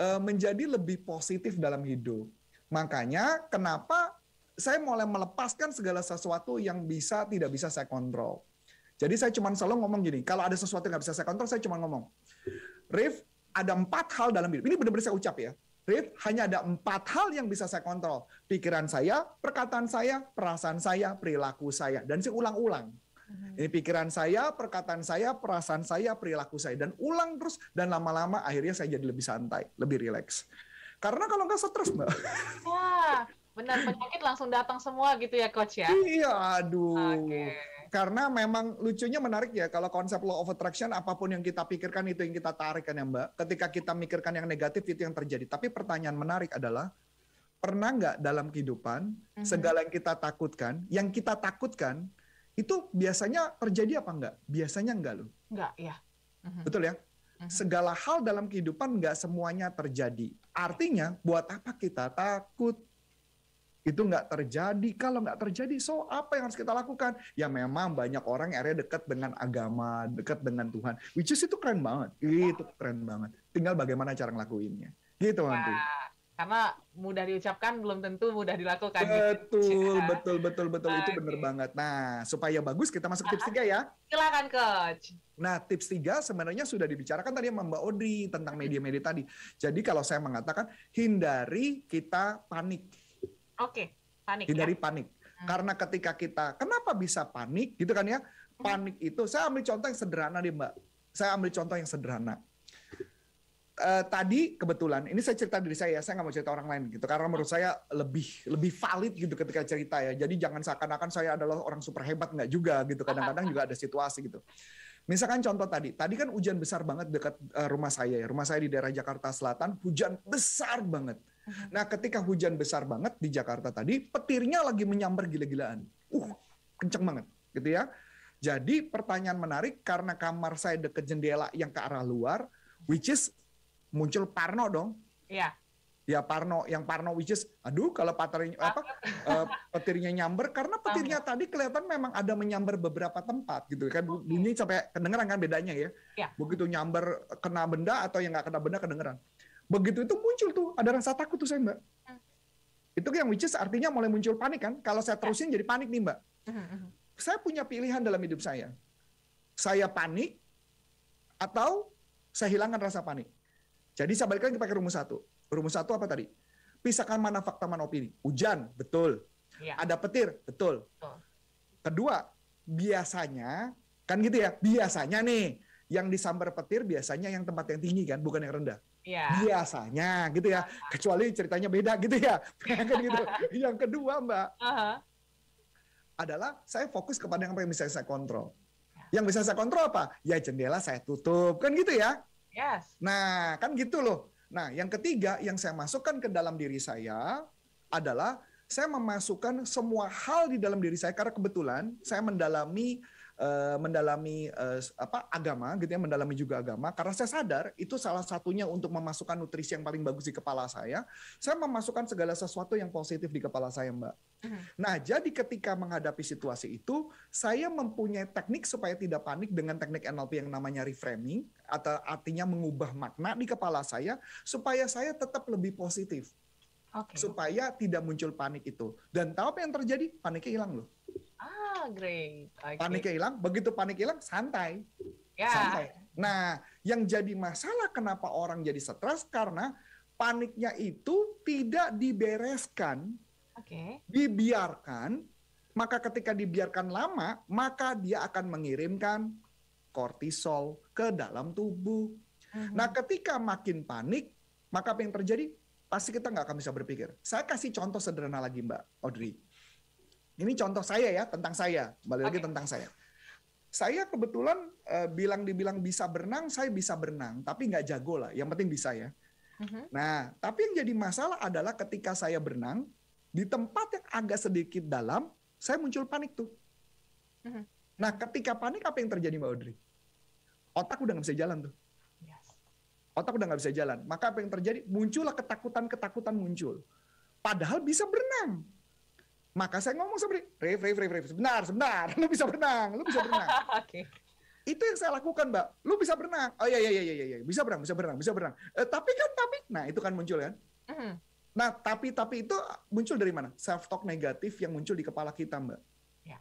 menjadi lebih positif dalam hidup. Makanya kenapa saya mulai melepaskan segala sesuatu yang bisa tidak bisa saya kontrol. Jadi saya cuma selalu ngomong gini, kalau ada sesuatu yang nggak bisa saya kontrol, saya cuma ngomong, Rif, ada empat hal dalam hidup. Ini benar-benar saya ucap ya. Rif, hanya ada empat hal yang bisa saya kontrol. Pikiran saya, perkataan saya, perasaan saya, perilaku saya. Dan saya ulang-ulang. Ini pikiran saya, perkataan saya, perasaan saya, perilaku saya. Dan ulang terus, dan lama-lama akhirnya saya jadi lebih santai, lebih rileks. Karena kalau nggak stres, Mbak. Wah, benar penyakit langsung datang semua gitu ya, Coach ya? Iya, aduh. Okay. Karena memang lucunya menarik ya, kalau konsep law of attraction, apa pun yang kita pikirkan itu yang kita tarik kan ya, Mbak. Ketika kita mikirkan yang negatif, itu yang terjadi. Tapi pertanyaan menarik adalah, pernah nggak dalam kehidupan, mm -hmm. segala yang kita takutkan, yang kita takutkan, itu biasanya terjadi apa enggak? Biasanya enggak loh. Enggak, ya. Betul ya? Uh-huh. Segala hal dalam kehidupan enggak semuanya terjadi. Artinya, buat apa kita takut? Itu enggak terjadi. Kalau enggak terjadi, so apa yang harus kita lakukan? Ya memang banyak orang yang area dekat dengan agama, dekat dengan Tuhan. Which is itu keren banget. Itu keren banget. Tinggal bagaimana cara ngelakuinnya. Gitu, nanti karena mudah diucapkan belum tentu mudah dilakukan. Betul, gitu. betul, betul, betul. Okay. Itu benar banget. Nah, supaya bagus kita masuk tips tiga ya. Silakan, Coach. Nah, tips tiga sebenarnya sudah dibicarakan tadi sama Mbak Audrey tentang media-media tadi. Jadi kalau saya mengatakan hindari kita panik. Oke, okay. panik. Hindari ya? panik. Hmm. Karena ketika kita, kenapa bisa panik gitu kan ya? Hmm. Panik itu, saya ambil contoh yang sederhana nih Mbak. Saya ambil contoh yang sederhana uh, tadi kebetulan ini saya cerita diri saya, saya nggak mau cerita orang lain gitu karena menurut saya lebih lebih valid gitu ketika cerita ya. Jadi jangan seakan-akan saya adalah orang super hebat nggak juga gitu. Kadang-kadang juga ada situasi gitu. Misalkan contoh tadi, tadi kan hujan besar banget dekat uh, rumah saya ya. Rumah saya di daerah Jakarta Selatan, hujan besar banget. Mhm. Nah, ketika hujan besar banget di Jakarta tadi, petirnya lagi menyambar gila-gilaan. Uh, kenceng banget, gitu ya. Jadi pertanyaan menarik karena kamar saya deket jendela yang ke arah luar, which is muncul Parno dong. Iya. Ya Parno, yang Parno which is, aduh kalau paternya apa uh, petirnya nyamber karena petirnya tadi kelihatan memang ada menyamber beberapa tempat gitu kan bunyi sampai kedengeran kan bedanya ya. ya. Begitu nyamber kena benda atau yang nggak kena benda kedengeran. Begitu itu muncul tuh ada rasa takut tuh saya mbak. Hmm. Itu yang which is artinya mulai muncul panik kan. Kalau saya terusin ya. jadi panik nih mbak. Hmm, hmm, saya punya pilihan dalam hidup saya. Saya panik atau saya hilangkan rasa panik. Jadi saya balik lagi pakai rumus satu. Rumus satu apa tadi? Pisahkan mana fakta mana opini. Hujan, betul. Ya. Ada petir, betul. betul. Kedua, biasanya kan gitu ya. Biasanya nih yang disambar petir biasanya yang tempat yang tinggi kan, bukan yang rendah. Ya. Biasanya gitu ya. Kecuali ceritanya beda gitu ya. kan gitu. yang kedua, Mbak. Uh -huh. Adalah saya fokus kepada yang apa yang bisa saya kontrol. Ya. Yang bisa saya kontrol apa? Ya jendela saya tutup, kan gitu ya? Yes. Nah, kan gitu loh. Nah, yang ketiga yang saya masukkan ke dalam diri saya adalah saya memasukkan semua hal di dalam diri saya karena kebetulan saya mendalami uh, mendalami uh, apa agama gitu ya mendalami juga agama karena saya sadar itu salah satunya untuk memasukkan nutrisi yang paling bagus di kepala saya saya memasukkan segala sesuatu yang positif di kepala saya mbak uh-huh. nah jadi ketika menghadapi situasi itu saya mempunyai teknik supaya tidak panik dengan teknik NLP yang namanya reframing atau artinya mengubah makna di kepala saya supaya saya tetap lebih positif okay. supaya tidak muncul panik itu. Dan tahu apa yang terjadi? Paniknya hilang loh. Ah, great. Okay. Paniknya hilang, begitu panik hilang, santai. Yeah. Santai. Nah, yang jadi masalah kenapa orang jadi stres karena paniknya itu tidak dibereskan, okay. dibiarkan. Maka ketika dibiarkan lama, maka dia akan mengirimkan kortisol ke dalam tubuh. Uh mhm. -huh. Nah, ketika makin panik, maka apa yang terjadi? pasti kita nggak akan bisa berpikir. Saya kasih contoh sederhana lagi Mbak Audrey. Ini contoh saya ya, tentang saya. Balik okay. lagi tentang saya. Saya kebetulan uh, bilang dibilang bisa berenang, saya bisa berenang. Tapi nggak jago lah, yang penting bisa ya. Uh-huh. Nah, tapi yang jadi masalah adalah ketika saya berenang, di tempat yang agak sedikit dalam, saya muncul panik tuh. Uh-huh. Nah, ketika panik apa yang terjadi Mbak Audrey? Otak udah nggak bisa jalan tuh otak udah nggak bisa jalan. Maka apa yang terjadi? Muncullah ketakutan-ketakutan muncul. Padahal bisa berenang. Maka saya ngomong seperti, Rif, Rif, Rif, Rif, sebentar, sebentar, lu bisa berenang, lu bisa berenang. okay. Itu yang saya lakukan, Mbak. Lu bisa berenang. Oh iya, iya, iya, iya, iya, bisa berenang, bisa berenang, bisa berenang. Eh, tapi kan, tapi, nah itu kan muncul kan. Mm. Nah, tapi, tapi itu muncul dari mana? Self-talk negatif yang muncul di kepala kita, Mbak. Yeah.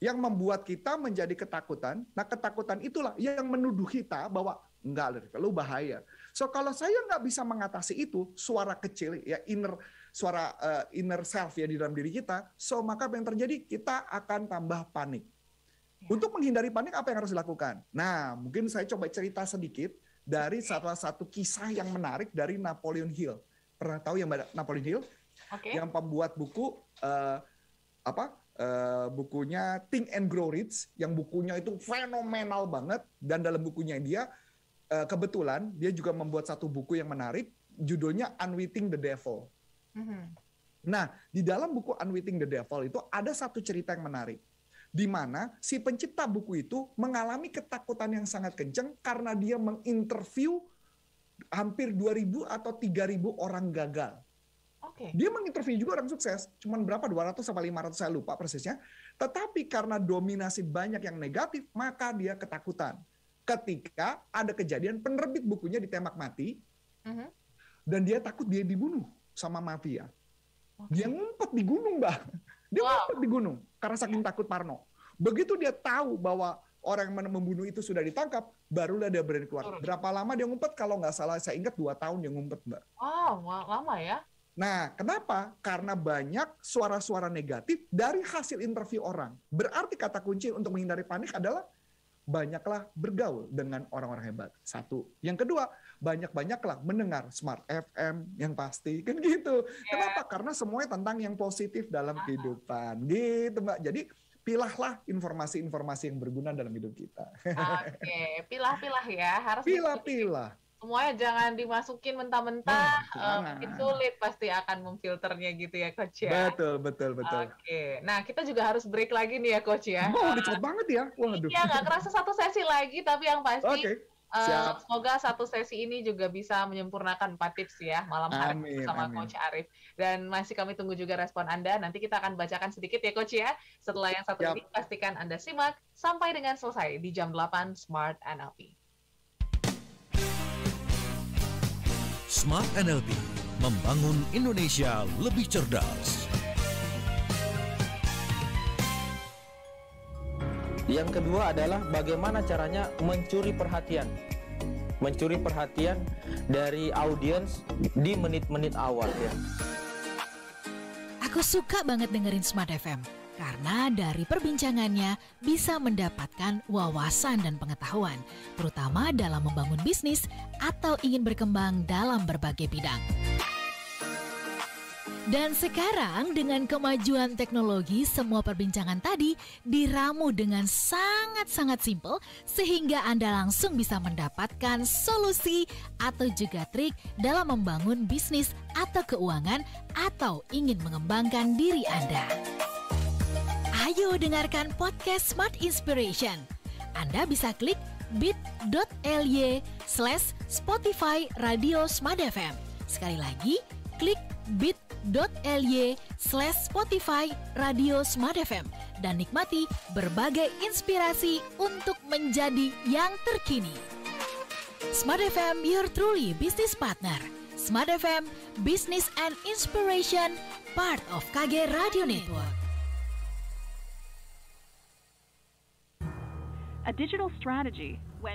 Yang membuat kita menjadi ketakutan. Nah, ketakutan itulah yang menuduh kita bahwa Enggak, lu bahaya. So kalau saya nggak bisa mengatasi itu, suara kecil ya inner suara uh, inner self ya di dalam diri kita, so maka apa yang terjadi? Kita akan tambah panik. Ya. Untuk menghindari panik apa yang harus dilakukan? Nah, mungkin saya coba cerita sedikit dari salah satu kisah yang menarik dari Napoleon Hill. Pernah tahu yang Napoleon Hill? Okay. Yang pembuat buku uh, apa? Uh, bukunya Think and Grow Rich yang bukunya itu fenomenal banget dan dalam bukunya dia uh, kebetulan dia juga membuat satu buku yang menarik, judulnya Unwitting the Devil. Mm-hmm. Nah, di dalam buku Unwitting the Devil itu ada satu cerita yang menarik, di mana si pencipta buku itu mengalami ketakutan yang sangat kencang karena dia menginterview hampir 2.000 atau 3.000 orang gagal. Okay. Dia menginterview juga orang sukses, cuman berapa 200 sampai 500 saya lupa persisnya. Tetapi karena dominasi banyak yang negatif, maka dia ketakutan ketika ada kejadian penerbit bukunya ditembak mati uh-huh. dan dia takut dia dibunuh sama mafia. Okay. Dia ngumpet di gunung, Mbak. Dia wow. ngumpet di gunung karena saking takut Parno. Begitu dia tahu bahwa orang yang membunuh itu sudah ditangkap, barulah dia berani keluar. Berapa lama dia ngumpet? Kalau nggak salah saya ingat dua tahun dia ngumpet, Mbak. Wow, lama ya? Nah, kenapa? Karena banyak suara-suara negatif dari hasil interview orang. Berarti kata kunci untuk menghindari panik adalah banyaklah bergaul dengan orang-orang hebat. Satu. Yang kedua, banyak-banyaklah mendengar Smart FM yang pasti. Kan gitu. Yeah. Kenapa? Karena semuanya tentang yang positif dalam kehidupan. Gitu, Mbak. Jadi pilahlah informasi-informasi yang berguna dalam hidup kita. Oke, okay. pilah-pilah ya. Harus pilah-pilah semuanya jangan dimasukin mentah-mentah. Oh, uh, sulit pasti akan memfilternya gitu ya, coach ya. Betul, betul, betul. Oke, okay. nah kita juga harus break lagi nih ya, coach ya. Oh, udah cepet banget ya. Waduh. Iya, nggak kerasa satu sesi lagi, tapi yang pasti. Okay. Uh, semoga satu sesi ini juga bisa menyempurnakan empat tips ya malam hari amin, bersama amin. Coach Arif. Dan masih kami tunggu juga respon Anda. Nanti kita akan bacakan sedikit ya Coach ya. Setelah yang satu yep. ini pastikan Anda simak sampai dengan selesai di jam 8 Smart NLP. Smart NLP membangun Indonesia lebih cerdas. Yang kedua adalah bagaimana caranya mencuri perhatian. Mencuri perhatian dari audiens di menit-menit awal ya. Aku suka banget dengerin Smart FM karena dari perbincangannya bisa mendapatkan wawasan dan pengetahuan, terutama dalam membangun bisnis atau ingin berkembang dalam berbagai bidang. Dan sekarang dengan kemajuan teknologi semua perbincangan tadi diramu dengan sangat-sangat simpel sehingga Anda langsung bisa mendapatkan solusi atau juga trik dalam membangun bisnis atau keuangan atau ingin mengembangkan diri Anda. Ayo dengarkan podcast Smart Inspiration. Anda bisa klik bit.ly slash Spotify Radio Smart FM. Sekali lagi, klik bit.ly slash Spotify Radio Smart FM dan nikmati berbagai inspirasi untuk menjadi yang terkini. Smart FM, your truly business partner. Smart FM, business and inspiration, part of KG Radio Network.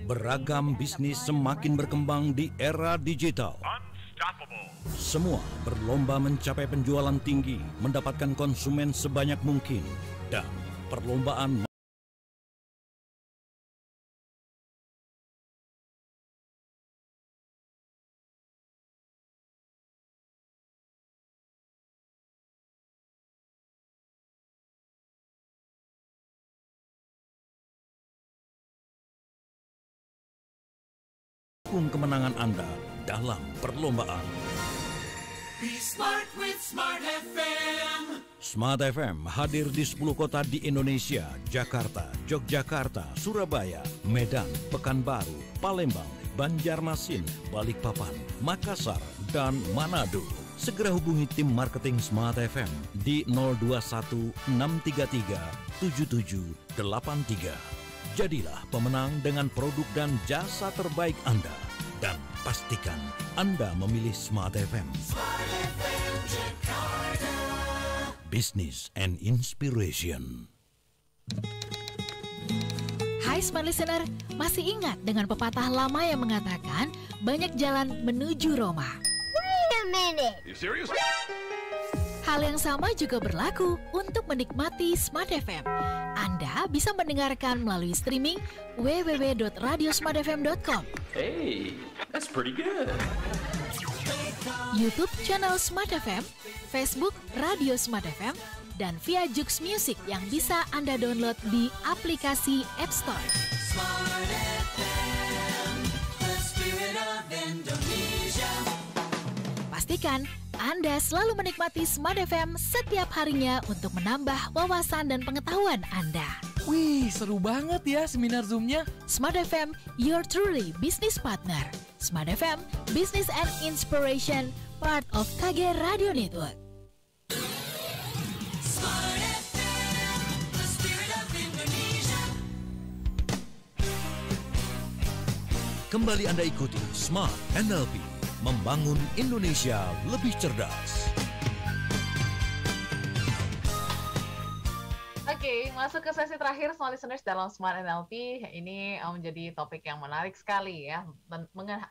Beragam bisnis semakin berkembang di era digital. Semua berlomba mencapai penjualan tinggi, mendapatkan konsumen sebanyak mungkin, dan perlombaan mendukung kemenangan Anda dalam perlombaan. Be smart with Smart FM. Smart FM hadir di 10 kota di Indonesia, Jakarta, Yogyakarta, Surabaya, Medan, Pekanbaru, Palembang, Banjarmasin, Balikpapan, Makassar, dan Manado. Segera hubungi tim marketing Smart FM di 021 633 7783. Jadilah pemenang dengan produk dan jasa terbaik Anda. Dan pastikan Anda memilih Smart FM. Smart FM Jakarta. Business and Inspiration. Hai Smart Listener, masih ingat dengan pepatah lama yang mengatakan banyak jalan menuju Roma? Wait a minute. You serious? Hal yang sama juga berlaku untuk menikmati Smart FM. Anda bisa mendengarkan melalui streaming www.radiosmartfm.com, Hey, that's pretty good. YouTube channel Smart FM, Facebook Radio Smart FM, dan via Jux Music yang bisa Anda download di aplikasi App Store. Smart FM. The spirit of Indonesia. Pastikan Anda selalu menikmati Smart FM setiap harinya untuk menambah wawasan dan pengetahuan Anda. Wih, seru banget ya seminar Zoom-nya. Smart FM, your truly business partner. Smart FM, business and inspiration, part of KG Radio Network. Kembali Anda ikuti Smart NLP, membangun Indonesia lebih cerdas. Oke, masuk ke sesi terakhir small listeners dalam Smart NLP. Ini uh, menjadi topik yang menarik sekali ya,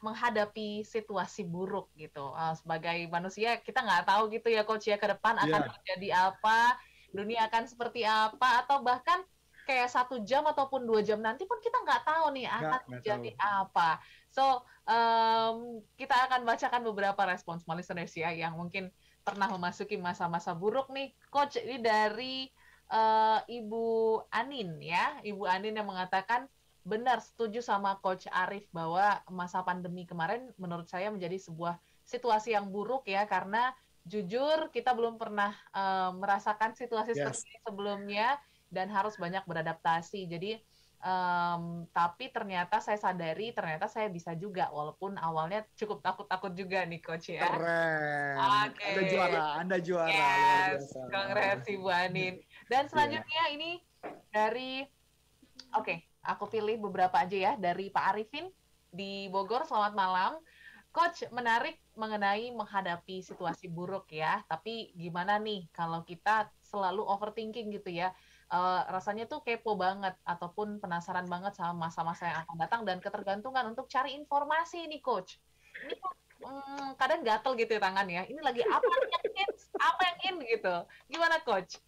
menghadapi situasi buruk gitu. Uh, sebagai manusia kita nggak tahu gitu ya coach ya ke depan akan Iya. terjadi apa, dunia akan seperti apa, atau bahkan kayak satu jam ataupun dua jam nanti pun kita nggak tahu nih akan terjadi apa. So um, kita akan bacakan beberapa respon small listeners ya yang mungkin pernah memasuki masa-masa buruk nih, coach. Ini dari eh, Ibu Anin ya, Ibu Anin yang mengatakan benar setuju sama Coach Arif bahwa masa pandemi kemarin menurut saya menjadi sebuah situasi yang buruk ya karena jujur kita belum pernah eh, merasakan situasi Yes. seperti sebelumnya dan harus banyak beradaptasi. Jadi em, tapi ternyata saya sadari ternyata saya bisa juga walaupun awalnya cukup takut-takut juga nih coach ya. Keren. Oke. Anda juara, Anda juara. Yes, congrats Ibu Anin. Dan selanjutnya ini dari, oke, aku pilih beberapa aja ya dari Pak Arifin di Bogor. Selamat malam, Coach. Menarik mengenai menghadapi situasi buruk ya. Tapi gimana nih kalau kita selalu overthinking gitu ya? Eh, rasanya tuh kepo banget ataupun penasaran banget sama masa-masa yang akan datang dan ketergantungan untuk cari informasi nih, Coach. Ini hmm, kadang gatel gitu ya tangan ya. Ini lagi apa yang in, apa yang in gitu. Gimana coach?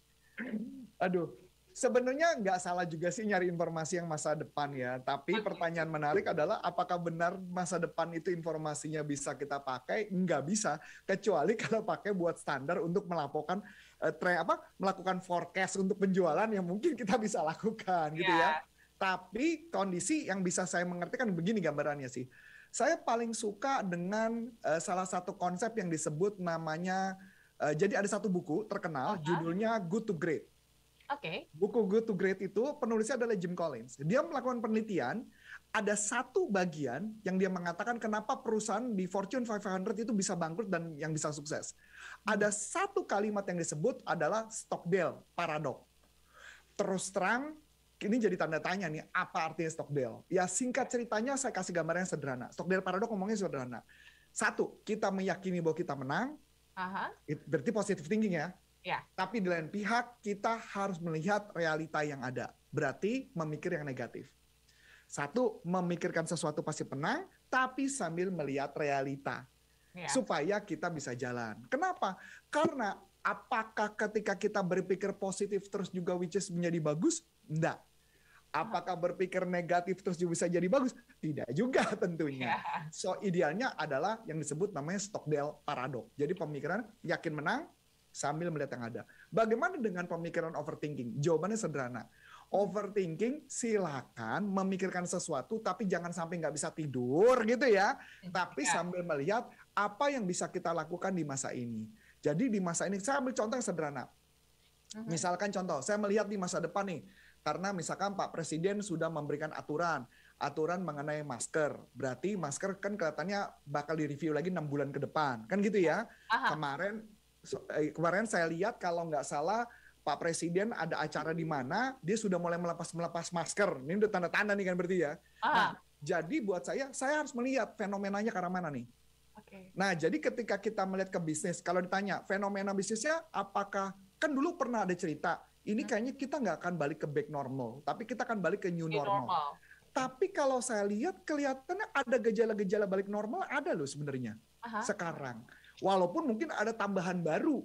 Aduh, Sebenarnya nggak salah juga sih nyari informasi yang masa depan ya. Tapi pertanyaan menarik adalah apakah benar masa depan itu informasinya bisa kita pakai? Nggak bisa, kecuali kalau pakai buat standar untuk melaporkan uh, tre apa melakukan forecast untuk penjualan yang mungkin kita bisa lakukan gitu ya. Tapi kondisi yang bisa saya mengerti kan begini gambarannya sih. Saya paling suka dengan uh, salah satu konsep yang disebut namanya uh, jadi ada satu buku terkenal judulnya Good to Great. Oke. Buku Good to Great itu penulisnya adalah Jim Collins. Dia melakukan penelitian ada satu bagian yang dia mengatakan kenapa perusahaan di Fortune 500 itu bisa bangkrut dan yang bisa sukses. Ada satu kalimat yang disebut adalah Stockdale paradox. Terus terang ini jadi tanda tanya nih, apa artinya Stockdale? Ya singkat ceritanya saya kasih gambaran yang sederhana. Stockdale paradox ngomongnya sederhana. Satu, kita meyakini bahwa kita menang, Aha. It- berarti positive thinking ya. Ya. Tapi di lain pihak kita harus melihat realita yang ada. Berarti memikir yang negatif. Satu, memikirkan sesuatu pasti menang, tapi sambil melihat realita. Ya. Supaya kita bisa jalan. Kenapa? Karena apakah ketika kita berpikir positif terus juga which is menjadi bagus? Enggak. Apakah berpikir negatif terus juga bisa jadi bagus? Tidak juga tentunya. So idealnya adalah yang disebut namanya Stockdale paradox. Jadi pemikiran yakin menang sambil melihat yang ada. Bagaimana dengan pemikiran overthinking? Jawabannya sederhana. Overthinking silakan memikirkan sesuatu tapi jangan sampai nggak bisa tidur gitu ya. Tapi sambil melihat apa yang bisa kita lakukan di masa ini. Jadi di masa ini saya ambil contoh yang sederhana. Misalkan contoh, saya melihat di masa depan nih, karena misalkan Pak Presiden sudah memberikan aturan, aturan mengenai masker. Berarti masker kan kelihatannya bakal direview lagi enam bulan ke depan, kan gitu ya? Kemarin so- eh, kemarin saya lihat kalau nggak salah Pak Presiden ada acara di mana dia sudah mulai melepas melepas masker. Ini udah tanda-tanda nih kan berarti ya. Nah, jadi buat saya, saya harus melihat fenomenanya ke arah mana nih. Nah, jadi ketika kita melihat ke bisnis, kalau ditanya fenomena bisnisnya, apakah kan dulu pernah ada cerita, ini kayaknya kita nggak akan balik ke back normal, tapi kita akan balik ke new New normal. normal. Tapi kalau saya lihat kelihatannya ada gejala-gejala balik normal ada loh sebenarnya Aha. sekarang. Walaupun mungkin ada tambahan baru,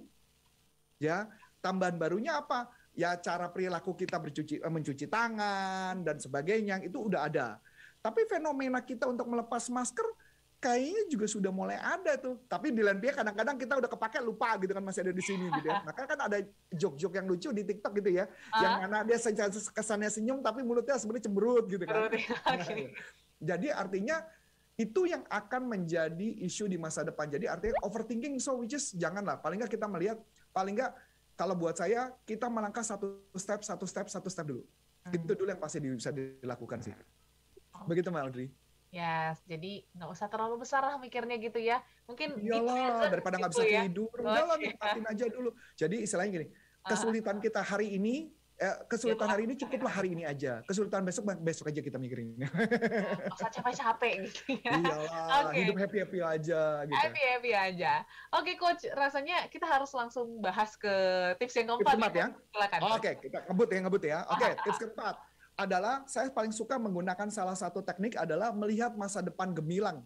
ya tambahan barunya apa? Ya cara perilaku kita bercuci, eh, mencuci tangan dan sebagainya itu udah ada. Tapi fenomena kita untuk melepas masker kayaknya juga sudah mulai ada tuh. Tapi di lain pihak kadang-kadang kita udah kepake lupa gitu kan masih ada di sini gitu ya. Maka kan ada jok-jok yang lucu di TikTok gitu ya. Yang Ah. mana dia kesannya senyum tapi mulutnya sebenarnya cemberut gitu kan. Jadi artinya itu yang akan menjadi isu di masa depan. Jadi artinya overthinking so which is janganlah. Paling nggak kita melihat, paling nggak kalau buat saya kita melangkah satu step, satu step, satu step dulu. Itu dulu yang pasti bisa dilakukan sih. Begitu Mbak Audrey. Ya, jadi nggak usah terlalu besar lah mikirnya gitu ya. Mungkin Iyalah, daripada nggak gitu bisa ya. tidur, Oh, udah lah iya. nikmatin aja dulu. Jadi istilahnya gini, kesulitan kita hari ini, eh, kesulitan hari ini cukuplah hari ini aja. Kesulitan besok besok aja kita mikirin. Nggak usah capek-capek gitu ya. Iyalah, Oke. hidup happy happy aja gitu. Happy happy aja. Oke coach, rasanya kita harus langsung bahas ke tips yang Tips keempat. keempat ya. Silakan. Oke, kita ngebut ya, ngebut ya. Oke, tips keempat adalah saya paling suka menggunakan salah satu teknik adalah melihat masa depan gemilang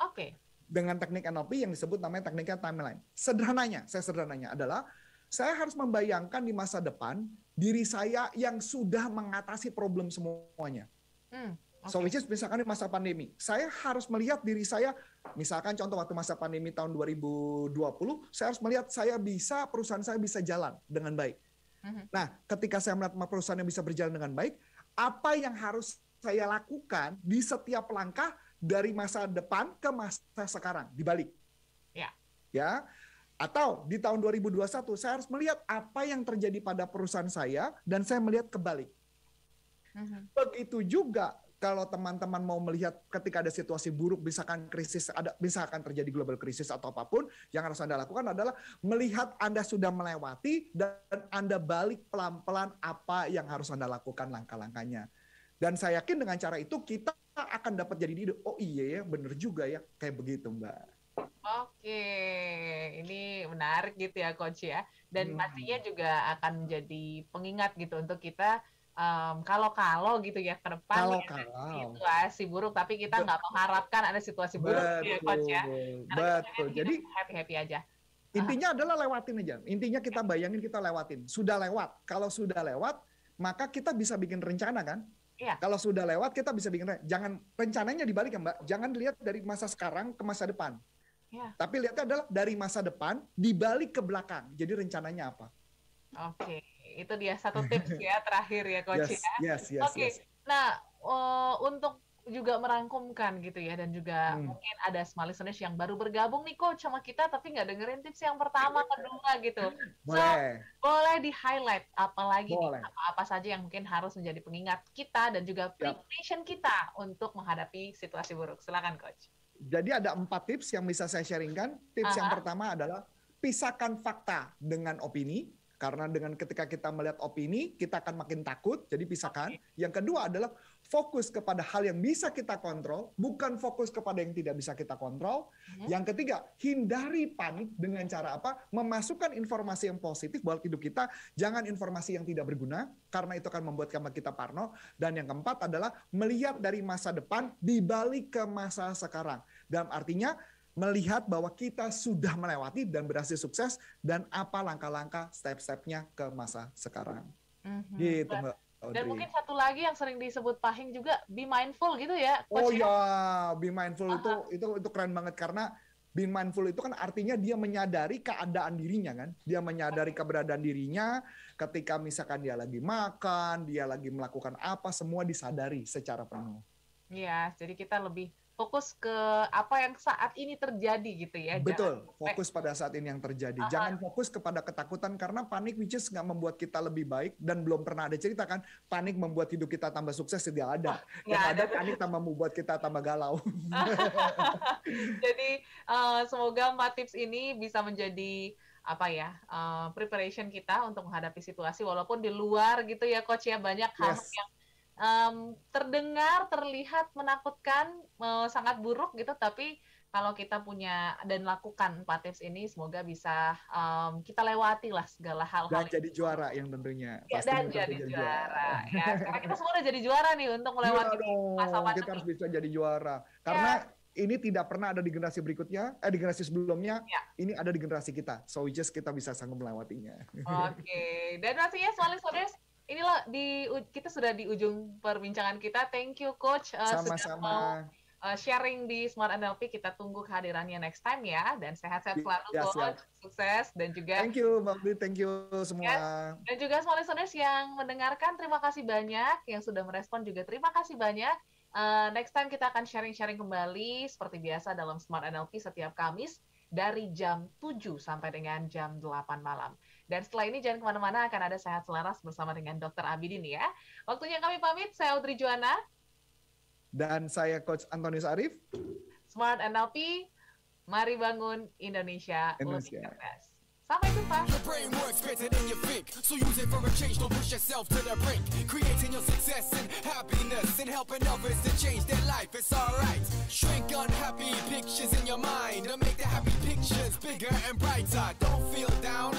Oke. dengan teknik NLP yang disebut namanya tekniknya timeline. Sederhananya, saya sederhananya adalah saya harus membayangkan di masa depan diri saya yang sudah mengatasi problem semuanya. Hmm. So which is misalkan di masa pandemi, saya harus melihat diri saya, misalkan contoh waktu masa pandemi tahun 2020, saya harus melihat saya bisa, perusahaan saya bisa jalan dengan baik. Mhm. Nah, ketika saya melihat perusahaan yang bisa berjalan dengan baik, apa yang harus saya lakukan di setiap langkah dari masa depan ke masa sekarang, dibalik. Ya. Ya. Atau di tahun 2021 saya harus melihat apa yang terjadi pada perusahaan saya dan saya melihat kebalik. Mhm. Begitu juga kalau teman-teman mau melihat ketika ada situasi buruk, misalkan krisis, ada misalkan terjadi global krisis atau apa pun, yang harus Anda lakukan adalah melihat Anda sudah melewati dan Anda balik pelan-pelan apa yang harus Anda lakukan langkah-langkahnya. Dan saya yakin dengan cara itu kita akan dapat jadi ide, oh iya ya, bener juga ya, kayak begitu Mbak. Oke, ini menarik gitu ya coach ya. Dan Hmm. pastinya juga akan menjadi pengingat gitu untuk kita em, kalau-kalau gitu ya ke depan ya, Kalau-kalau. situasi buruk tapi kita nggak mengharapkan ada situasi buruk gitu ya coach ya. betul. Jadi Happy-happy aja. Intinya adalah lewatin aja. Intinya kita bayangin kita lewatin. Sudah lewat. Kalau sudah lewat, maka kita bisa bikin rencana kan? Iya. Kalau sudah lewat kita bisa bikin re- jangan rencananya dibalik ya Mbak. Jangan dilihat dari masa sekarang ke masa depan. Iya. Tapi lihatnya adalah dari masa depan dibalik ke belakang. Jadi rencananya apa? Oke, itu dia satu tips ya terakhir ya coach Yes, ya. yes, yes, Oke, yes. nah eh, untuk juga merangkumkan gitu ya dan juga Hmm. mungkin ada smart listeners yang baru bergabung nih coach sama kita tapi nggak dengerin tips yang pertama kedua gitu. So, Boleh. boleh di highlight apalagi nih Boleh. apa-apa saja yang mungkin harus menjadi pengingat kita dan juga preparation kita untuk menghadapi situasi buruk. Silakan coach. Jadi ada empat tips yang bisa saya sharingkan. Tips yang Aha. pertama adalah pisahkan fakta dengan opini. Karena dengan ketika kita melihat opini, kita akan makin takut. Jadi pisahkan. Yang kedua adalah fokus kepada hal yang bisa kita kontrol, bukan fokus kepada yang tidak bisa kita kontrol. Yang ketiga, hindari panik dengan cara apa? Memasukkan informasi yang positif buat hidup kita, jangan informasi yang tidak berguna, karena itu akan membuat kita parno. Dan yang keempat adalah melihat dari masa depan dibalik ke masa sekarang. Dalam artinya, melihat bahwa kita sudah melewati dan berhasil sukses, dan apa langkah-langkah, step-stepnya ke masa sekarang. Mhm. Gitu, Dan- Mbak Dan Audrey. mungkin satu lagi yang sering disebut Pahing juga be mindful gitu ya. Oh Coach, ya, be mindful itu itu itu keren banget karena be mindful itu kan artinya dia menyadari keadaan dirinya kan. Dia menyadari keberadaan dirinya ketika misalkan dia lagi makan, dia lagi melakukan apa semua disadari secara penuh. Iya, jadi kita lebih fokus ke apa yang saat ini terjadi gitu ya. Betul, Jangan fokus pada saat ini yang terjadi. Aha. Jangan fokus kepada ketakutan karena panik which is nggak membuat kita lebih baik dan belum pernah ada cerita kan panik membuat hidup kita tambah sukses tidak ada. yang nggak ada ada. panik tambah membuat kita tambah galau. Jadi eh, semoga empat tips ini bisa menjadi apa ya eh, preparation kita untuk menghadapi situasi walaupun di luar gitu ya coach ya banyak hal Yes. yang em, terdengar terlihat menakutkan eh, sangat buruk gitu tapi kalau kita punya dan lakukan empat tips ini semoga bisa em, kita lewati lah segala hal-hal dan jadi juara yang tentunya Ya, pasti dan jadi bisa juara. Ya, sekarang kita semua udah jadi juara nih untuk melewati Iya dong, masa kita harus bisa jadi juara. Karena ini tidak pernah ada di generasi berikutnya, eh di generasi sebelumnya, Ya. ini ada di generasi kita. So just kita bisa sanggup melewatinya. Oke, dan pastinya Smart Listeners, inilah di kita sudah di ujung perbincangan kita. Thank you Coach uh, sudah mau Sama-sama. uh, sharing di Smart NLP. Kita tunggu kehadirannya next time ya. Dan sehat-sehat selalu Ya, Coach, siap. sukses dan juga Thank you, Mbak Bli. Thank you semua. dan juga Smart Listeners yang mendengarkan terima kasih banyak, yang sudah merespon juga terima kasih banyak. Uh, next time kita akan sharing-sharing kembali seperti biasa dalam Smart NLP setiap Kamis dari jam 7 sampai dengan jam 8 malam. Dan setelah ini jangan ke mana-mana, akan ada Sehat Selaras bersama dengan Dr. Abidin ya. Waktunya kami pamit, saya Audrey Juana, Dan saya Coach Antonius Arif. Smart NLP, mari bangun Indonesia, Indonesia. lebih cerdas. Sampai jumpa. Your brain works better than you think. So use it for a change. Don't push yourself to the brink. Creating your success and happiness and helping others to change their life. It's alright. Shrink unhappy pictures in your mind and make the happy pictures bigger and brighter. Don't feel down.